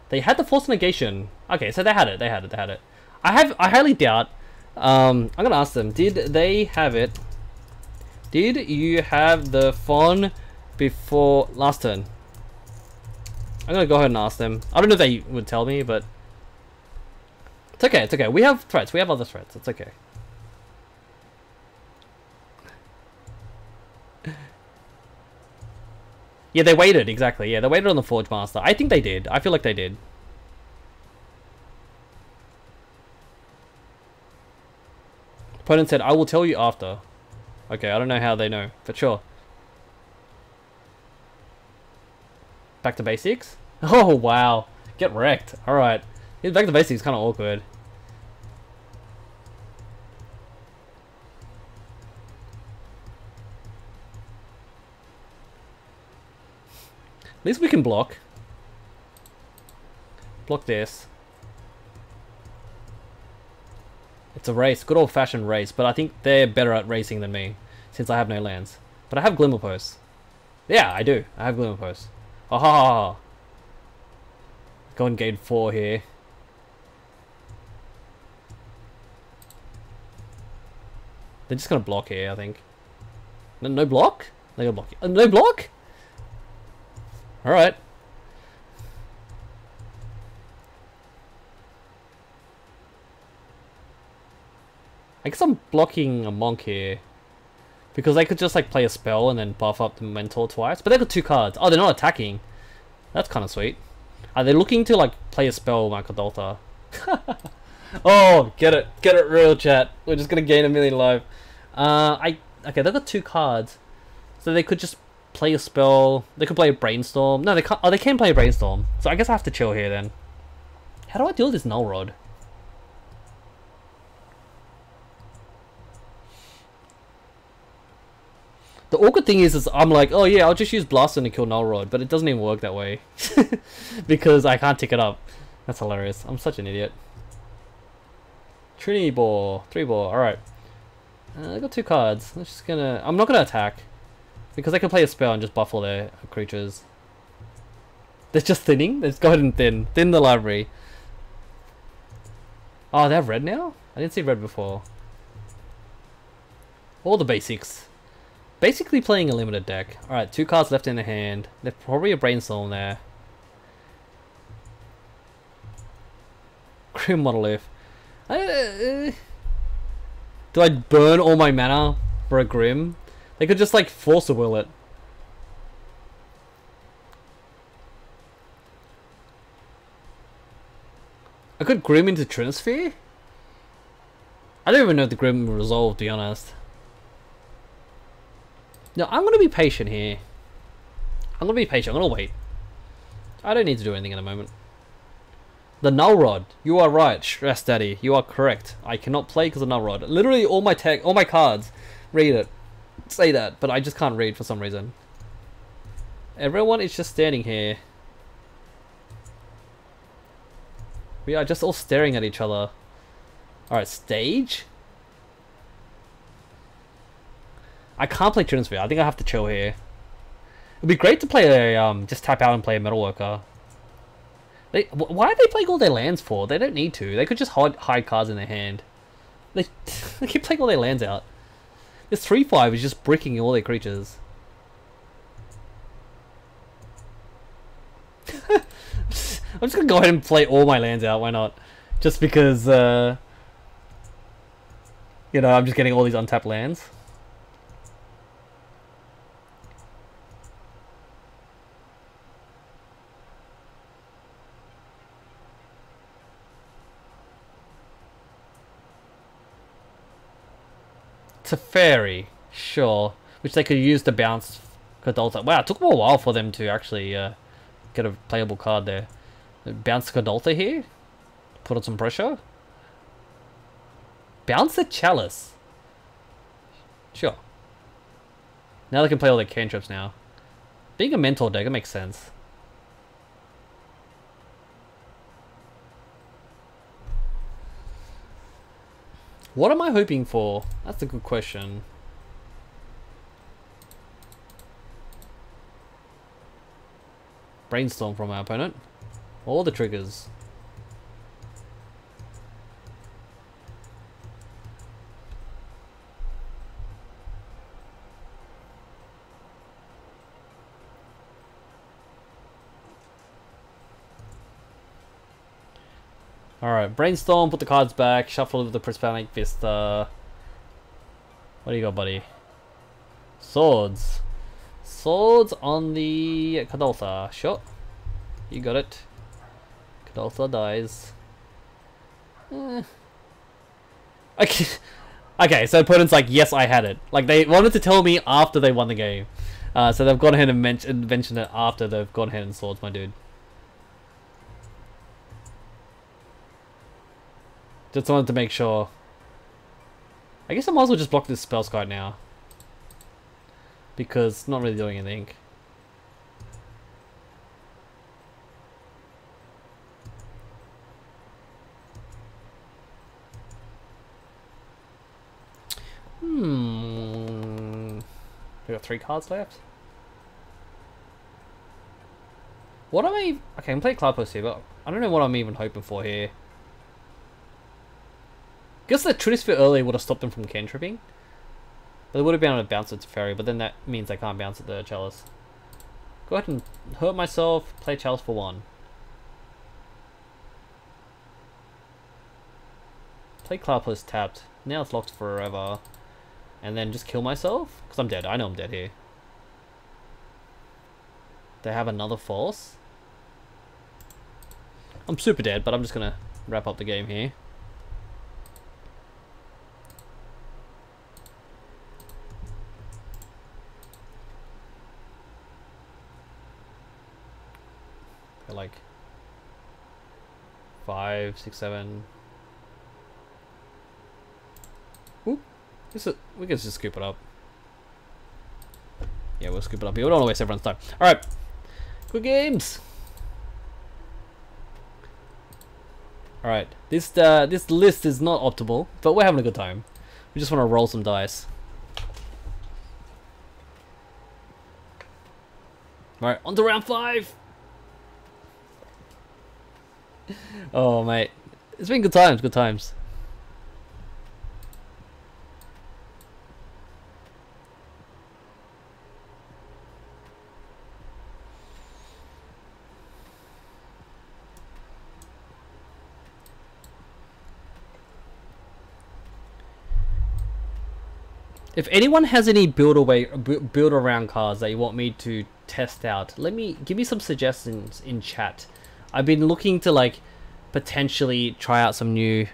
They had the Force negation. Okay, so they had it, they had it, they had it. I have I highly doubt Um, I'm gonna ask them. Did they have it? Did you have the phone before last turn? I'm gonna go ahead and ask them. I don't know if they would tell me, but it's okay. It's okay. We have threats. We have other threats. It's okay. Yeah, they waited, exactly. Yeah, they waited on the Forgemaster. I think they did. I feel like they did. Opponent said, I will tell you after. Okay, I don't know how they know, for sure. Back to basics? (laughs) Oh, wow. Get wrecked. Alright. Back to basics is kind of awkward. At least we can block. Block this. It's a race, good old-fashioned race, but I think they're better at racing than me, since I have no lands. But I have Glimmerposts. Yeah, I do. I have Glimmerposts. Oh, ha, ha, ha. Go gate 4 here. They're just gonna block here, I think. No, no block? They're gonna block. Uh, no block? Alright. I guess I'm blocking a monk here. Because they could just like play a spell and then buff up the mentor twice. But they got two cards. Oh, they're not attacking. That's kind of sweet. Are they looking to like play a spell, Michael (laughs) oh, get it. Get it real, chat. We're just going to gain a million life. Uh, I Okay, they've got two cards. So they could just play a spell. They could play a brainstorm. No, they can't. Oh, they can play a brainstorm. So I guess I have to chill here then. How do I deal with this null rod? The awkward thing is, is I'm like, oh yeah, I'll just use Blaster to kill Null Rod, but it doesn't even work that way. (laughs) because I can't tick it up. That's hilarious. I'm such an idiot. Trinity Ball. Three ball. Alright. Uh, I got two cards. I'm just gonna... I'm not gonna attack. Because I can play a spell and just buff all their creatures. They're just thinning? Let's go ahead and thin. Thin the library. Oh, they have red now? I didn't see red before. All the basics. Basically playing a limited deck. Alright, two cards left in the hand. There's probably a Brainstorm there. (laughs) Grim Monolith. Uh, do I burn all my mana for a Grim? They could just like force a will it. I could Grim into Trinisphere? I don't even know if the Grim will resolve, to be honest. No, I'm going to be patient here. I'm going to be patient. I'm going to wait. I don't need to do anything in a moment. The Null Rod. You are right, Stress Daddy. You are correct. I cannot play because of Null Rod. Literally all my tech, all my cards, read it. Say that, but I just can't read for some reason. Everyone is just standing here. We are just all staring at each other. Alright, stage? I can't play Trinisphere. I think I have to chill here. It'd be great to play a, um, just tap out and play a Metalworker. They, why are they playing all their lands for? They don't need to. They could just hide, hide cards in their hand. They, (laughs) they keep playing all their lands out. This 3-5 is just bricking all their creatures. (laughs) I'm just gonna go ahead and play all my lands out, why not? Just because, uh, you know, I'm just getting all these untapped lands. Teferi, sure. Which they could use to bounce Kuldotha. Wow, it took them a while for them to actually uh, get a playable card there. Bounce Kuldotha here? Put on some pressure? Bounce the Chalice. Sure. Now they can play all their cantrips now. Being a mentor deck, it makes sense. What am I hoping for? That's a good question. Brainstorm from our opponent. All the triggers. Alright, brainstorm, put the cards back, shuffle with the prismatic vista. What do you got, buddy? Swords. Swords on the Kuldotha. Sure. You got it. Kuldotha dies. Eh. Okay. (laughs) okay, so opponent's like, yes, I had it. Like, they wanted to tell me after they won the game. Uh, so they've gone ahead and mentioned it after they've gone ahead and swords my dude. Just wanted to make sure. I guess I might as well just block this spell card now. Because it's not really doing anything. Hmm. We got three cards left. What am I? Okay, I can play Cloudpost here, but I don't know what I'm even hoping for here. Guess the Trinisphere earlier would have stopped them from cantripping. But they would have been able to bounce it to Fairy, but then that means I can't bounce it to Chalice. Go ahead and hurt myself, play Chalice for one. Play Cloudpost tapped. Now it's locked forever and then just kill myself? Because I'm dead. I know I'm dead here. They have another force. I'm super dead, but I'm just going to wrap up the game here. Like five, six, seven, This is, we can just scoop it up. Yeah, we'll scoop it up here. We don't want to waste everyone's time. Alright. Good games. Alright. This uh, this list is not optimal, but we're having a good time. We just want to roll some dice. Alright, on to round five! Oh, mate. It's been good times, good times. If anyone has any build away, build around cars that you want me to test out, let me give me some suggestions in chat. I've been looking to like potentially try out some new.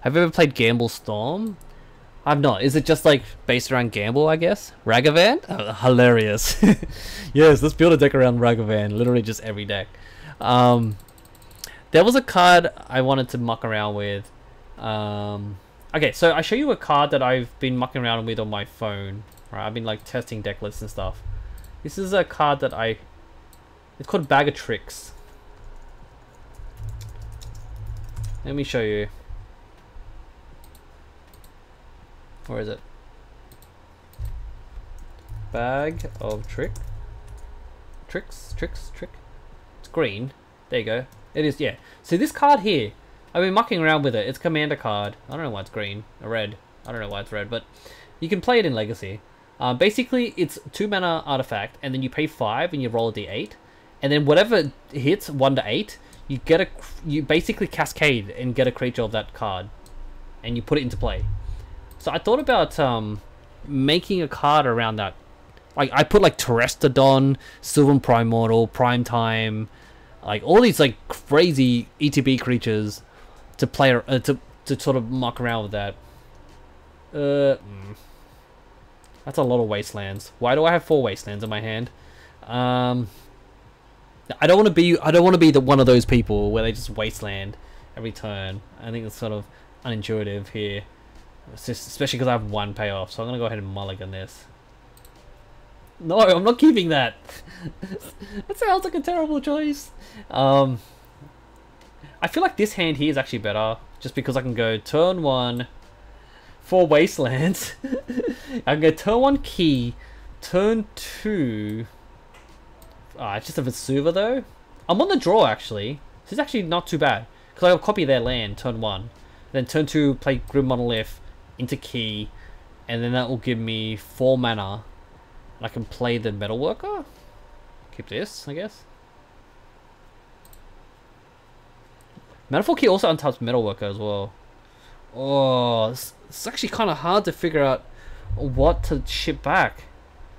Have you ever played Gamble Storm? I've not. Is it just like based around Gamble? I guess Ragavan. Oh, hilarious. (laughs) yes, let's build a deck around Ragavan. Literally just every deck. Um, there was a card I wanted to muck around with. Um, Okay, so I show you a card that I've been mucking around with on my phone. Right, I've been like testing deck lists and stuff. This is a card that I... It's called Bag of Tricks. Let me show you. Where is it? Bag of Trick. Tricks? Tricks? Trick? It's green. There you go. It is, yeah. So this card here I've been mucking around with it. It's commander card. I don't know why it's green. A red. I don't know why it's red, but you can play it in Legacy. Uh, basically, it's two mana artifact, and then you pay five and you roll a d8, and then whatever hits one to eight, you get a you basically cascade and get a creature of that card, and you put it into play. So I thought about um, making a card around that. Like I put like Terastodon, Sylvan Primordial, Prime Time, like all these like crazy ETB creatures to play uh, to to sort of muck around with that. Uh, mm. that's a lot of wastelands. Why do I have four wastelands in my hand? Um, I don't want to be I don't want to be the one of those people where they just wasteland every turn. I think it's sort of unintuitive here, just, especially because I have one payoff. So I'm gonna go ahead and mulligan this. No, I'm not keeping that. (laughs) that sounds like a terrible choice. Um. I feel like this hand here is actually better, just because I can go turn one, for Wastelands. (laughs) I can go turn one key, turn two. Ah, it's just a Vesuva though. I'm on the draw actually. This is actually not too bad. Because I'll copy their land, turn one. Then turn two, play Grim Monolith into key. And then that will give me four mana. And I can play the Metalworker. Keep this, I guess. Manifold Key also untaps Metalworker as well. Oh, it's, actually kind of hard to figure out what to ship back.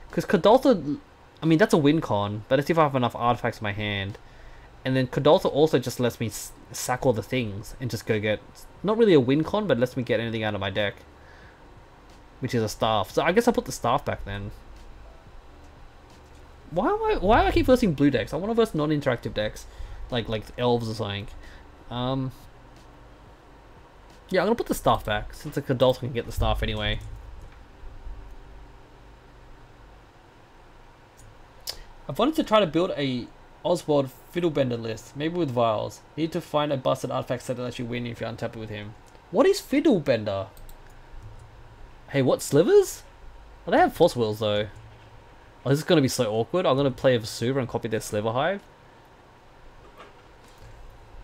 Because Kuldotha, I mean, that's a win con, but let's see if I have enough artifacts in my hand. And then Kuldotha also just lets me sack all the things and just go get, not really a win con, but lets me get anything out of my deck. Which is a staff. So I guess I'll put the staff back then. Why am I, why do I keep versing blue decks? I want to verse non-interactive decks. Like, like elves or something. Um, yeah, I'm gonna put the staff back since the Kuldotha can get the staff anyway. I've wanted to try to build a Oswald Fiddlebender list, maybe with Vials. Need to find a busted artifact set that lets you win if you untap it with him. What is Fiddlebender? Hey, what slivers? Oh, they have force wheels though. Oh, this is gonna be so awkward. I'm gonna play a Vesuva and copy their sliver hive.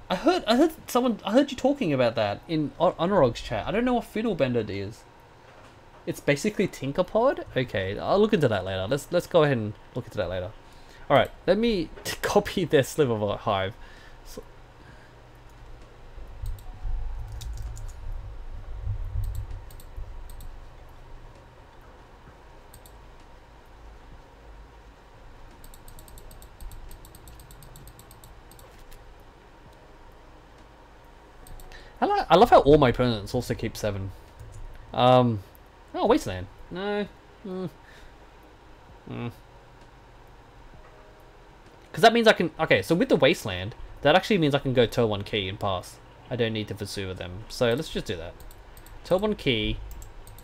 I heard, I heard someone, I heard you talking about that in Honorog's chat. I don't know what Fiddlebender is. It's basically Tinkerpod. Okay, I'll look into that later. Let's let's go ahead and look into that later. All right, let me (laughs) copy their sliver hive. So I, like, I love how all my opponents also keep seven. Um, oh, Wasteland. No. Mm. Mm. Because that means I can... Okay, so with the Wasteland, that actually means I can go turn 1 key and pass. I don't need to pursue them. So let's just do that. Turn 1 key,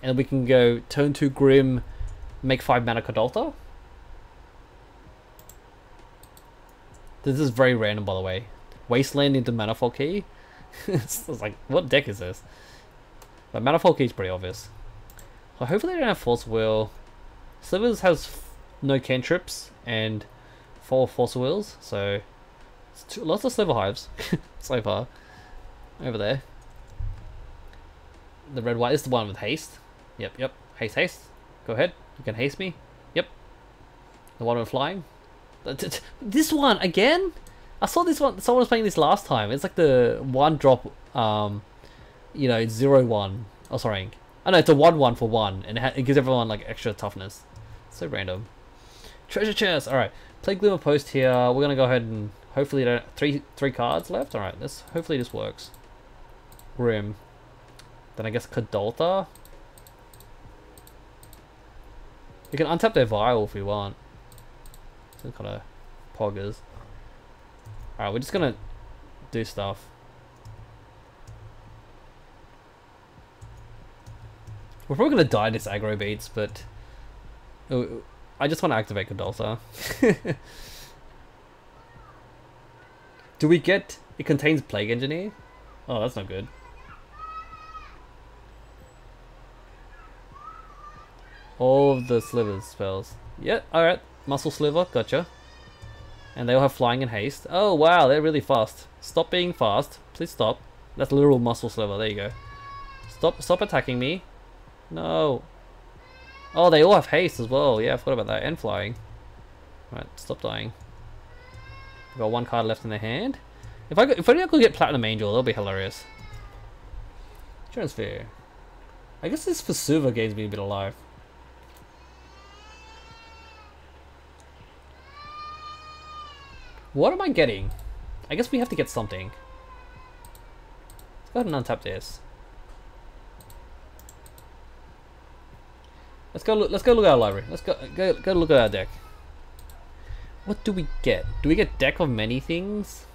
and we can go turn 2 Grim, make 5 mana Kuldotha. This is very random, by the way. Wasteland into Manifold Key. (laughs) it's, like, what deck is this? But Manifold Key is pretty obvious. Hopefully they don't have Force Will. Slivers has no cantrips and four Force wheels, so two, lots of Sliver Hives (laughs) so far. Over there. The red white is the one with haste. Yep, yep. Haste, haste. Go ahead. You can haste me. Yep. The one with flying. This one again? I saw this one. Someone was playing this last time. It's like the one drop, um, you know, zero one. Oh, sorry. I know it's a one one for one, and it, it gives everyone like extra toughness. So random. Treasure chest. All right. Play Glimmerpost here. We're gonna go ahead and hopefully don't three three cards left. All right. This hopefully this works. Grim. Then I guess Kuldotha. We can untap their vial if we want. Some kind of poggers. Alright, we're just gonna do stuff. We're probably gonna die this aggro beats, but oh, I just want to activate Kuldotha. (laughs) do we get it contains Plague Engineer? Oh, that's not good. All of the slivers spells. Yeah, alright. Muscle sliver, gotcha. And they all have flying and haste. Oh wow, they're really fast. Stop being fast. Please stop. That's literal muscle sliver. There you go. Stop stop attacking me. No. Oh, they all have haste as well. Yeah, I forgot about that. And flying. Right, stop dying. I've got one card left in the hand. If I could, if only I could get Platinum Angel, that'll be hilarious. Transfer. I guess this Vesuva gains me a bit of life. What am I getting? I guess we have to get something. Let's go ahead and untap this. Let's go look let's go look at our library. Let's go go go look at our deck. What do we get? Do we get deck of many things?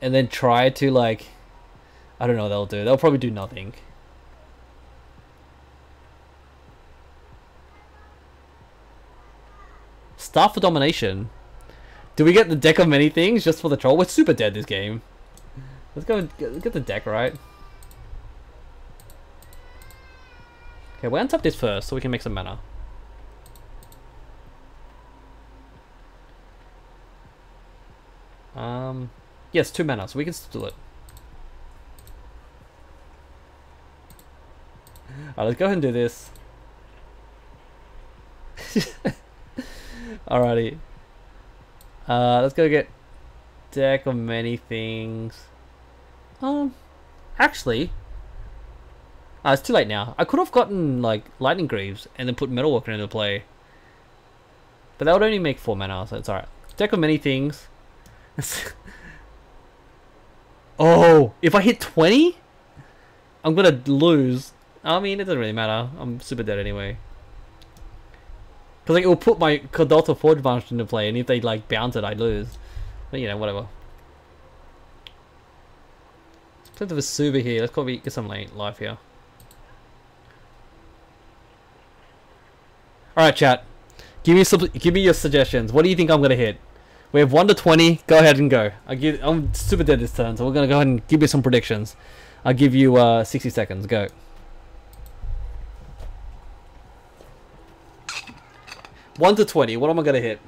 And then try to like I don't know what they'll do. They'll probably do nothing. Staff for domination. Do we get the deck of many things just for the troll? We're super dead this game. Let's go get the deck right. Okay, we'll untap this first so we can make some mana. Um, yes, two mana, so we can still do it. Alright, let's go ahead and do this. (laughs) Alrighty. Uh, let's go get deck of many things. Um, actually, uh, it's too late now. I could have gotten like lightning greaves and then put metalworker into play, but that would only make four mana, so it's alright. Deck of many things. (laughs) oh, if I hit twenty, I'm gonna lose. I mean, it doesn't really matter. I'm super dead anyway. Because like, it will put my Kuldotha Forgemaster into play, and if they like bounce it, I lose. But you know, whatever. Let's play the Vesuva here. Let's probably get some life here. Alright, chat. Give me some give me your suggestions. What do you think I'm gonna hit? We have one to twenty, go ahead and go. I give I'm super dead this turn, so we're gonna go ahead and give you some predictions. I'll give you uh, 60 seconds. Go. One to twenty. What am I gonna hit?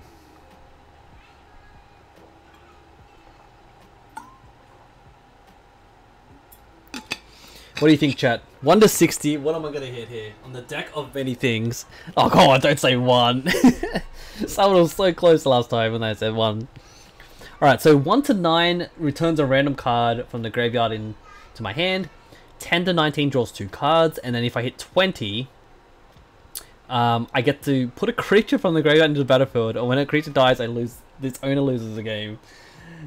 What do you think, chat? 1 to 60, what am I gonna hit here? On the deck of many things. Oh, on, don't say 1. (laughs) Someone was so close last time when they said 1. Alright, so 1 to 9 returns a random card from the graveyard into my hand. 10 to 19 draws 2 cards, and then if I hit 20, um, I get to put a creature from the graveyard into the battlefield, and when a creature dies, I lose. This owner loses the game.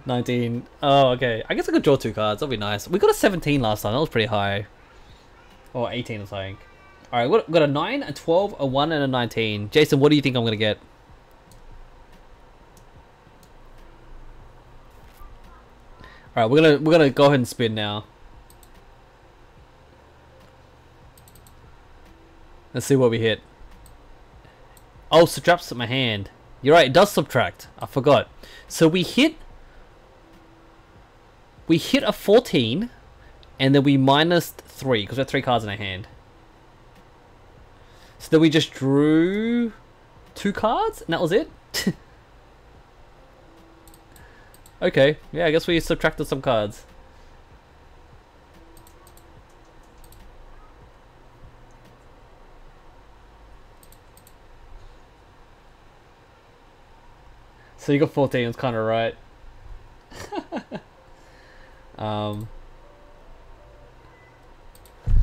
19. Oh, okay. I guess I could draw two cards. That'd be nice. We got a 17 last time. That was pretty high. Or 18 or something. Alright, we got a 9, a 12, a 1, and a 19. Jason, what do you think I'm going to get? Alright, we're gonna we're gonna go ahead and spin now. Let's see what we hit. Oh, subtracts my hand. You're right, it does subtract. I forgot. So we hit we hit a 14, and then we minus 3, because we have 3 cards in our hand. So then we just drew 2 cards, and that was it? (laughs) okay, yeah, I guess we subtracted some cards. So you got 14, it's kind of right. (laughs) Um, (laughs)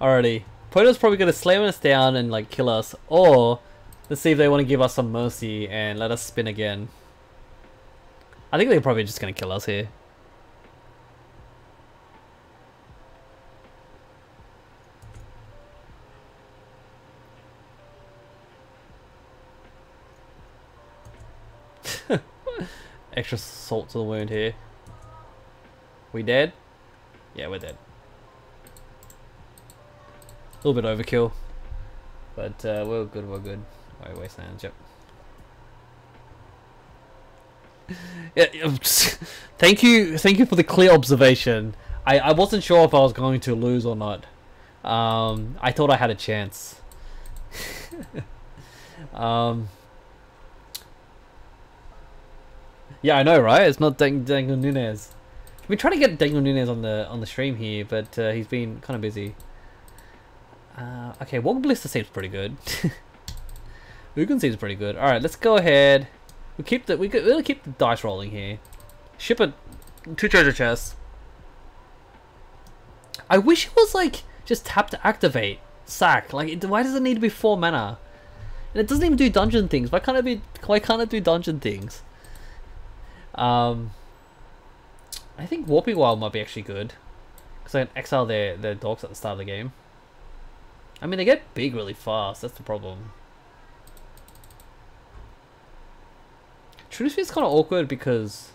Alrighty. Poto's probably going to slam us down and like kill us, or let's see if they want to give us some mercy and let us spin again. I think they're probably just going to kill us here. (laughs) Extra salt to the wound here. We dead? Yeah, we're dead. A little bit overkill. But uh, we're good, we're good. Wait, wastelands, yep. (laughs) yeah, (laughs) thank you, thank you for the clear observation. I, I wasn't sure if I was going to lose or not. Um, I thought I had a chance. (laughs) um, yeah, I know, right? It's not Dang Daniel Nunes. I've been trying to get Daniel Nunez on the on the stream here, but uh, he's been kind of busy. Uh, okay, Walker Ballista seems pretty good. (laughs) Ugin seems pretty good. Alright, let's go ahead. We keep the we really keep the dice rolling here. Ship a two treasure chests. I wish it was like just tap to activate. Sack. Like it, why does it need to be four mana? And it doesn't even do dungeon things. Why can't it be why can't it do dungeon things? Um I think Warping Wail might be actually good. Because I can exile their, their dogs at the start of the game. I mean, they get big really fast. That's the problem. Truth is kind of awkward because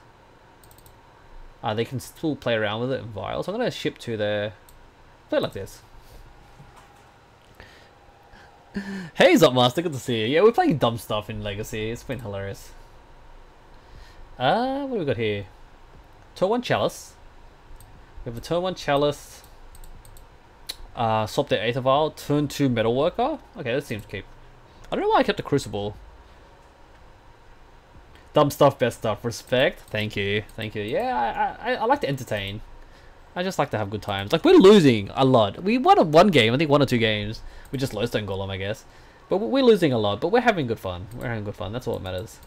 uh, they can still play around with it in Vial. So I'm going to ship to there. Play like this. hey, Zopmaster, good to see you. Yeah, we're playing dumb stuff in Legacy. It's been hilarious. Uh, what do we got here? Turn 1 Chalice. We have a turn 1 Chalice. Uh, swap the Aether Vial, turn to Metalworker. Okay, that seems keep. I don't know why I kept the Crucible. Dumb stuff, best stuff. Respect. Thank you. Thank you. Yeah, I, I, I like to entertain. I just like to have good times. Like, we're losing a lot. We won one game, I think one or two games. We just Lodestone Golem, I guess. But we're losing a lot, but we're having good fun. We're having good fun. That's all that matters.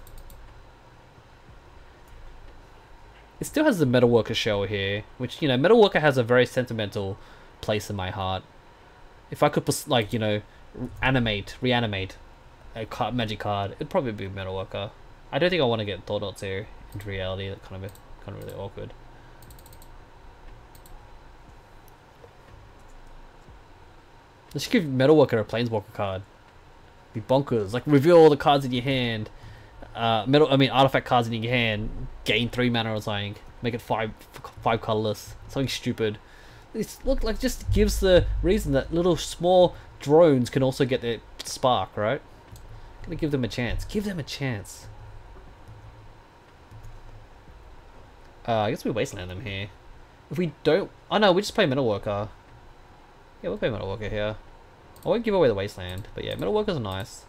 It still has the Metalworker shell here, which, you know, Metalworker has a very sentimental place in my heart. If I could, like, you know, animate, reanimate a card, magic card, it'd probably be Metalworker. I don't think I want to get Thought here into reality. That kind of kind of really awkward. Let's give Metalworker a Planeswalker card. Be bonkers. Like reveal all the cards in your hand. Uh, metal. I mean artifact cards in your hand. Gain three mana or something. Make it five five colorless. Something stupid. It's look like just gives the reason that little small drones can also get their spark, right? Gonna give them a chance. Give them a chance. Uh, I guess we wasteland them here. If we don't... Oh no, we just play Metalworker. Yeah, we'll play Metalworker here. I won't give away the wasteland, but yeah, Metalworkers are nice.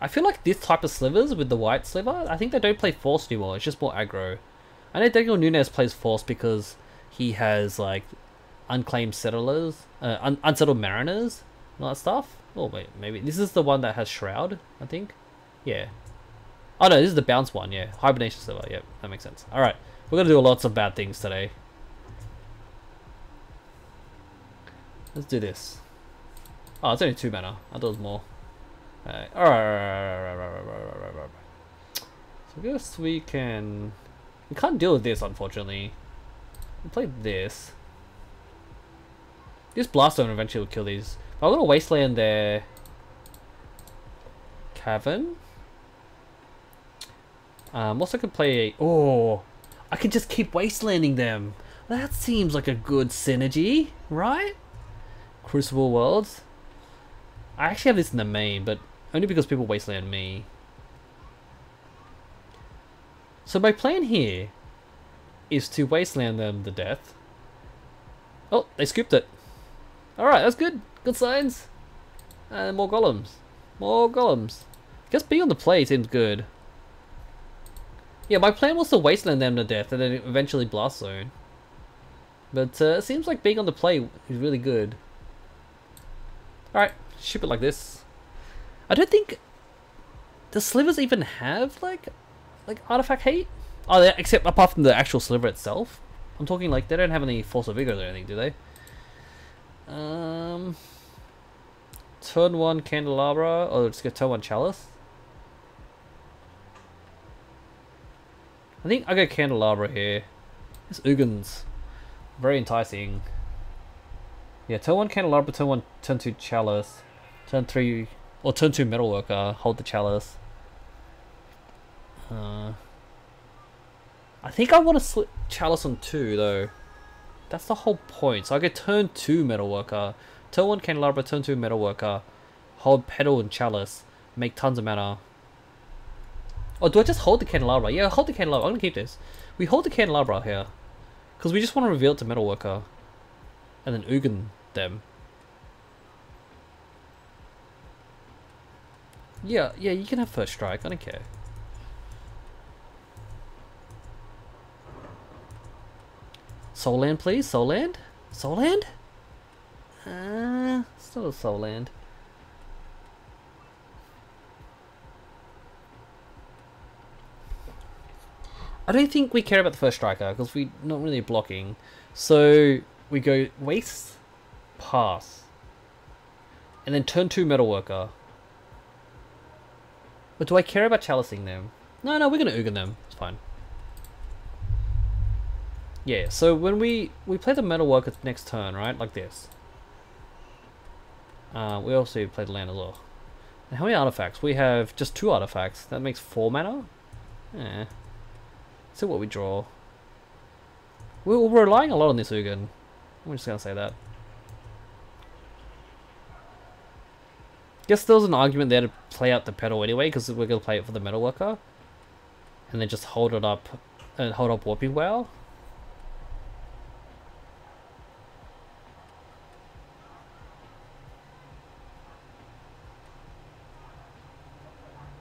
I feel like this type of slivers with the white sliver, I think they don't play Force anymore, it's just more aggro. I know Daniel Nunes plays Force because he has like unclaimed settlers, uh, un unsettled mariners, all that stuff. Oh wait, maybe this is the one that has Shroud, I think. Yeah. Oh no, this is the bounce one, yeah. Hibernation Sliver, yep, that makes sense. Alright, we're gonna do lots of bad things today. Let's do this. Oh, it's only two mana. I thought it was more. Alright, So I guess we can... We can't deal with this, unfortunately. We play this. This Blast Zone eventually will kill these. I'm gonna wasteland their cavern. Um, also could play. Oh, I could just keep wastelanding them. That seems like a good synergy, right? Crucible Worlds. I actually have this in the main, but only because people wasteland me. So my plan here is to wasteland them to death. Oh, they scooped it. Alright, that's good. Good signs. And more golems. More golems. Guess being on the play seems good. Yeah, my plan was to wasteland them to death and then eventually blast zone. But uh, it seems like being on the play is really good. Alright, ship it like this. I don't think... Does slivers even have, like, like artifact hate? Oh, they, except apart from the actual sliver itself? I'm talking like, they don't have any force of vigor or anything, do they? Um... Turn 1 Candelabra, or let's get turn 1 Chalice. I think I go Candelabra here. It's Ugin's very enticing. Yeah, turn 1 Candelabra, turn 1, turn 2 Chalice. Turn 3, or turn 2 Metalworker, hold the Chalice. Uh, I think I want to slip Chalice on 2 though. That's the whole point. So I get turn 2 Metalworker, Turn 1 Candelabra, turn 2 Metalworker. Hold Petal and Chalice. Make tons of mana. Oh, do I just hold the Candelabra? Yeah, hold the Candelabra. I'm gonna keep this. We hold the Candelabra here. Because we just want to reveal it to Metalworker. And then Ugin them. Yeah, yeah, you can have first strike. I don't care. Sol Land, please. Sol Land? Sol Land? Uh, still a Sol Land. I don't think we care about the first striker because we're not really blocking. So we go waste, pass, and then turn two metalworker. But do I care about chalicing them? No, no, we're gonna Ugin them. It's fine. Yeah, so when we we play the metalworker next turn, right, like this. Uh, we also play the land as well. And how many artifacts? We have just two artifacts. That makes four mana? Yeah. See what we draw. We're, we're relying a lot on this Ugin. I'm just gonna say that. Guess there was an argument there to play out the Petal anyway, because we're gonna play it for the metalworker. And then just hold it up And hold up Warping Wail.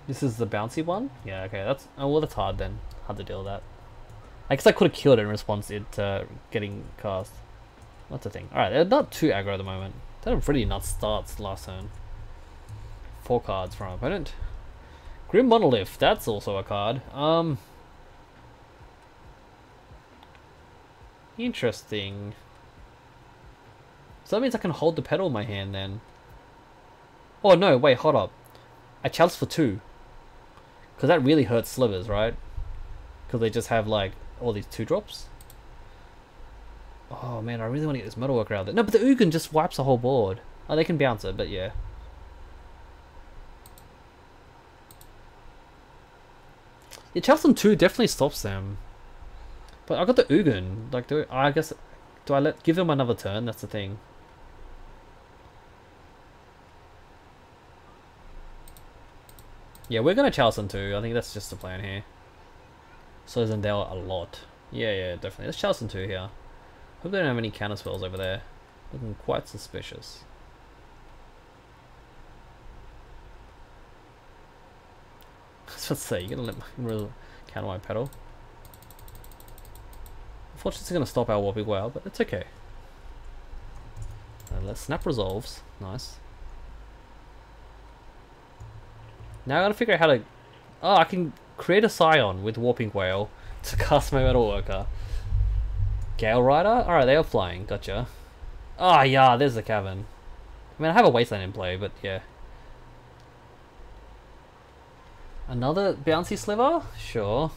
This is the bouncy one? Yeah, okay, that's... Oh, well, that's hard then. Hard to deal with that. I guess I could have killed it in response to it uh, getting cast. That's the thing. Alright, they're not too aggro at the moment. They had a pretty nuts starts last turn. Four cards from opponent. Grim Monolith, that's also a card. Um... Interesting. So that means I can hold the Petal in my hand then. Oh no, wait, hold up. I challenge for two. Because that really hurts slivers, right? Because they just have like all these two drops. Oh man, I really want to get this metalworker out there. No, but the Ugin just wipes the whole board. Oh, they can bounce it, but yeah. Yeah, Chalice on 2 definitely stops them. But I got the Ugin. Like, do I, guess, do I let give them another turn? That's the thing. Yeah, we're gonna Chalice on 2. I think that's just the plan here. So Zendale a lot. Yeah, yeah, definitely. Let's Chalice on too here. Hope they don't have any counter spells over there. Looking quite suspicious. About to you're gonna let my Petal. Unfortunately, it's gonna stop our Warping Wail, but it's okay. Uh, let's snap resolves. Nice. Now I gotta figure out how to... Oh, I can create a Scion with Warping Wail (laughs) to cast my Metalworker. Gale Rider? Alright, they are flying. Gotcha. Ah, oh, yeah, there's the cavern. I mean, I have a Wasteland in play, but yeah. Another bouncy sliver? Sure.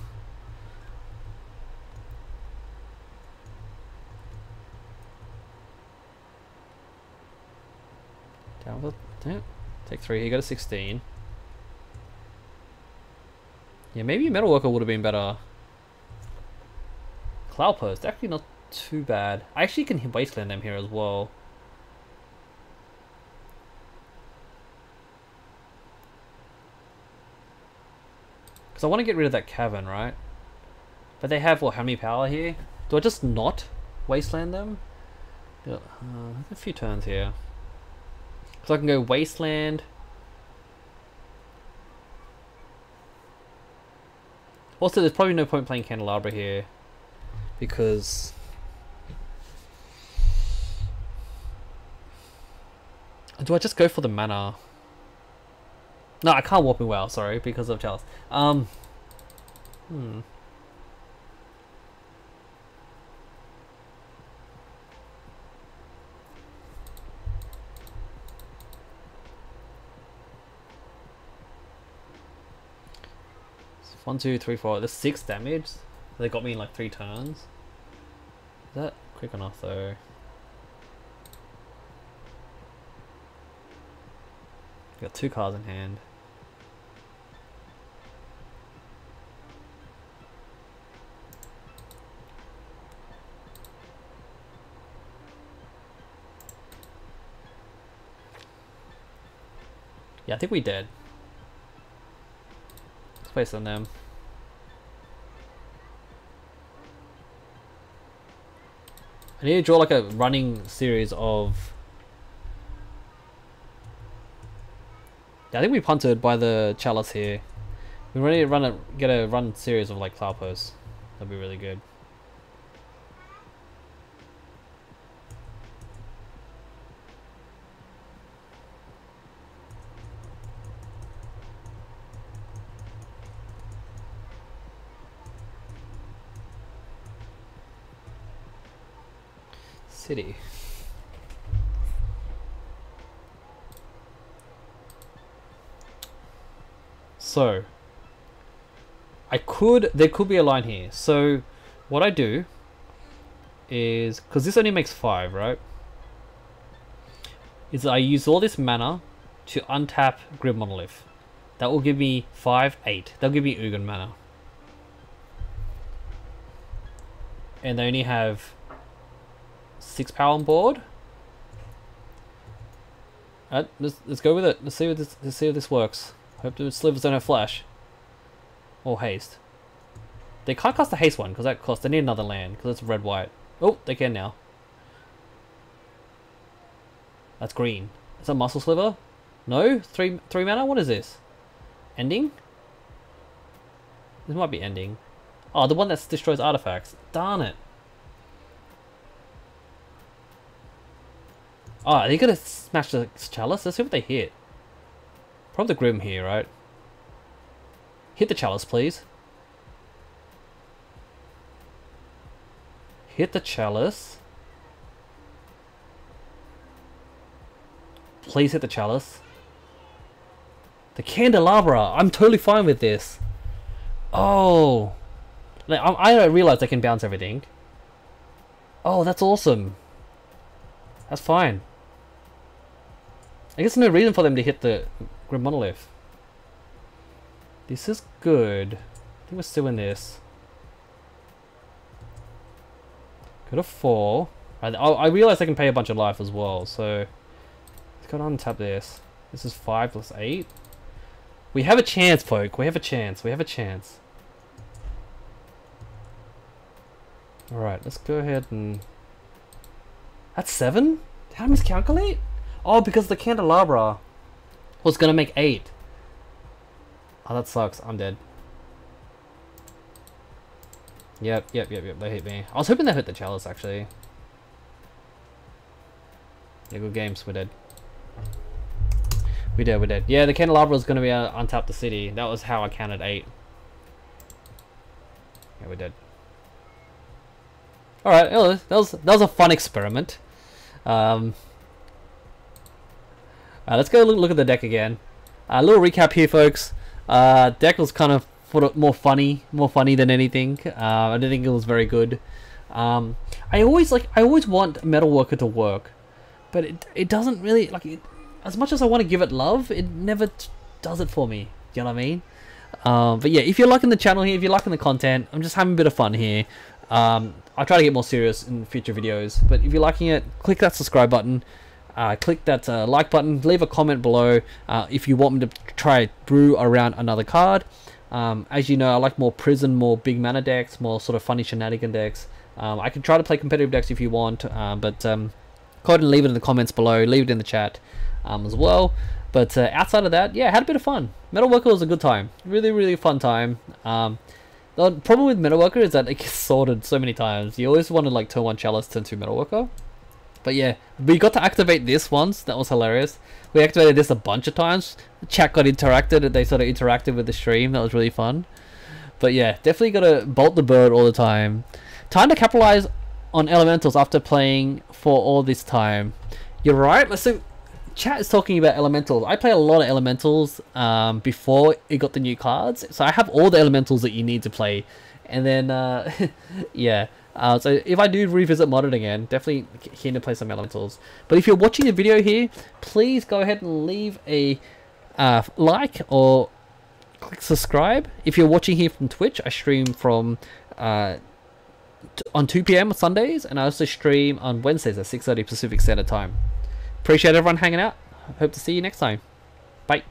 Down with... Take three, he got a 16. Yeah, maybe Metalworker would have been better. Cloudpost, actually not too bad. I actually can Wasteland them here as well. Because I want to get rid of that cavern, right? But they have, what, how many power here? Do I just not Wasteland them? Uh, a few turns here. So I can go Wasteland, Also, there's probably no point playing Candelabra here because do I just go for the mana? No, I can't Warping Wail, sorry, because of Chalice. Um, hmm. One, two, three, four. There's six damage. They got me in like three turns. Is that quick enough though? Got two cards in hand. Yeah, I think we did. Let's place on them. I need to draw like a running series of... Yeah, I think we punted by the chalice here. We to run a get a run series of like cloudposts. That'd be really good. City. So, I could, there could be a line here. So, what I do is, because this only makes five, right? Is I use all this mana to untap Grim Monolith. That will give me 5, 8. That'll give me Ugin mana. And they only have six power on board. Let's, let's go with it. Let's see what this let's see if this works. Hope the slivers don't have flash. Or haste. They can't cast the haste one because that costs. They need another land because it's red white. Oh, they can now. That's green. Is that muscle sliver? No, three three mana. What is this? Ending? This might be ending. Oh, the one that destroys artifacts. Darn it. Oh, are they gonna smash the chalice? Let's see what they hit. Probably the Grim here, right? Hit the chalice, please. Hit the chalice. Please hit the chalice. The candelabra. I'm totally fine with this. Oh. Like, I, I realize I can bounce everything. Oh, that's awesome. That's fine. I guess there's no reason for them to hit the Grim Monolith. This is good. I think we're still in this. Go to four. I, I realize I can pay a bunch of life as well, so let's go to untap this. This is five plus eight. We have a chance, folk. We have a chance. We have a chance. Alright, let's go ahead and... That's seven? Did I miscalculate? Oh, because the candelabra was gonna make eight. Oh, that sucks. I'm dead. Yep, yep, yep, yep. They hit me. I was hoping they hit the chalice, actually. Yeah, good games. We did. We did, we did. Yeah, the candelabra was going to be uh, on top of the city. That was how I counted eight. Yeah, we did. Alright, that was, that was a fun experiment. Um, uh, let's go look, look, at the deck again. A uh, little recap here, folks. Uh, deck was kind of more funny, more funny than anything. Uh, I don't think it was very good. Um, I always like, I always want Metalworker to work, but it it doesn't really like it. As much as I want to give it love, it never does it for me. You know what I mean? Um, but yeah, if you're liking the channel here, if you're liking the content, I'm just having a bit of fun here. Um, I'll try to get more serious in future videos. But if you're liking it, click that subscribe button. Uh, click that uh, like button. Leave a comment below uh, if you want me to try brew around another card. Um, as you know, I like more prison, more big mana decks, more sort of funny shenanigan decks. Um, I can try to play competitive decks if you want, uh, but um, go ahead and leave it in the comments below. Leave it in the chat um, as well. But uh, outside of that, yeah, had a bit of fun. Metalworker was a good time. Really, really fun time. Um, the problem with Metalworker is that it gets (laughs) sorted so many times. You always want to like turn one Chalice, turn two Metalworker. But yeah, we got to activate this once. That was hilarious. We activated this a bunch of times. Chat got interacted. They sort of interacted with the stream. That was really fun. But yeah, definitely got to bolt the bird all the time. Time to capitalize on elementals after playing for all this time. You're right. See chat is talking about elementals. I play a lot of elementals um, before it got the new cards, so I have all the elementals that you need to play. And then, uh, (laughs) yeah. Uh, so if I do revisit Modern again, definitely keen to play some elementals. But if you're watching the video here, please go ahead and leave a uh, like or click subscribe. If you're watching here from Twitch, I stream from uh, on 2 p.m. Sundays, and I also stream on Wednesdays at 6:30 Pacific Standard Time. Appreciate everyone hanging out. Hope to see you next time. Bye.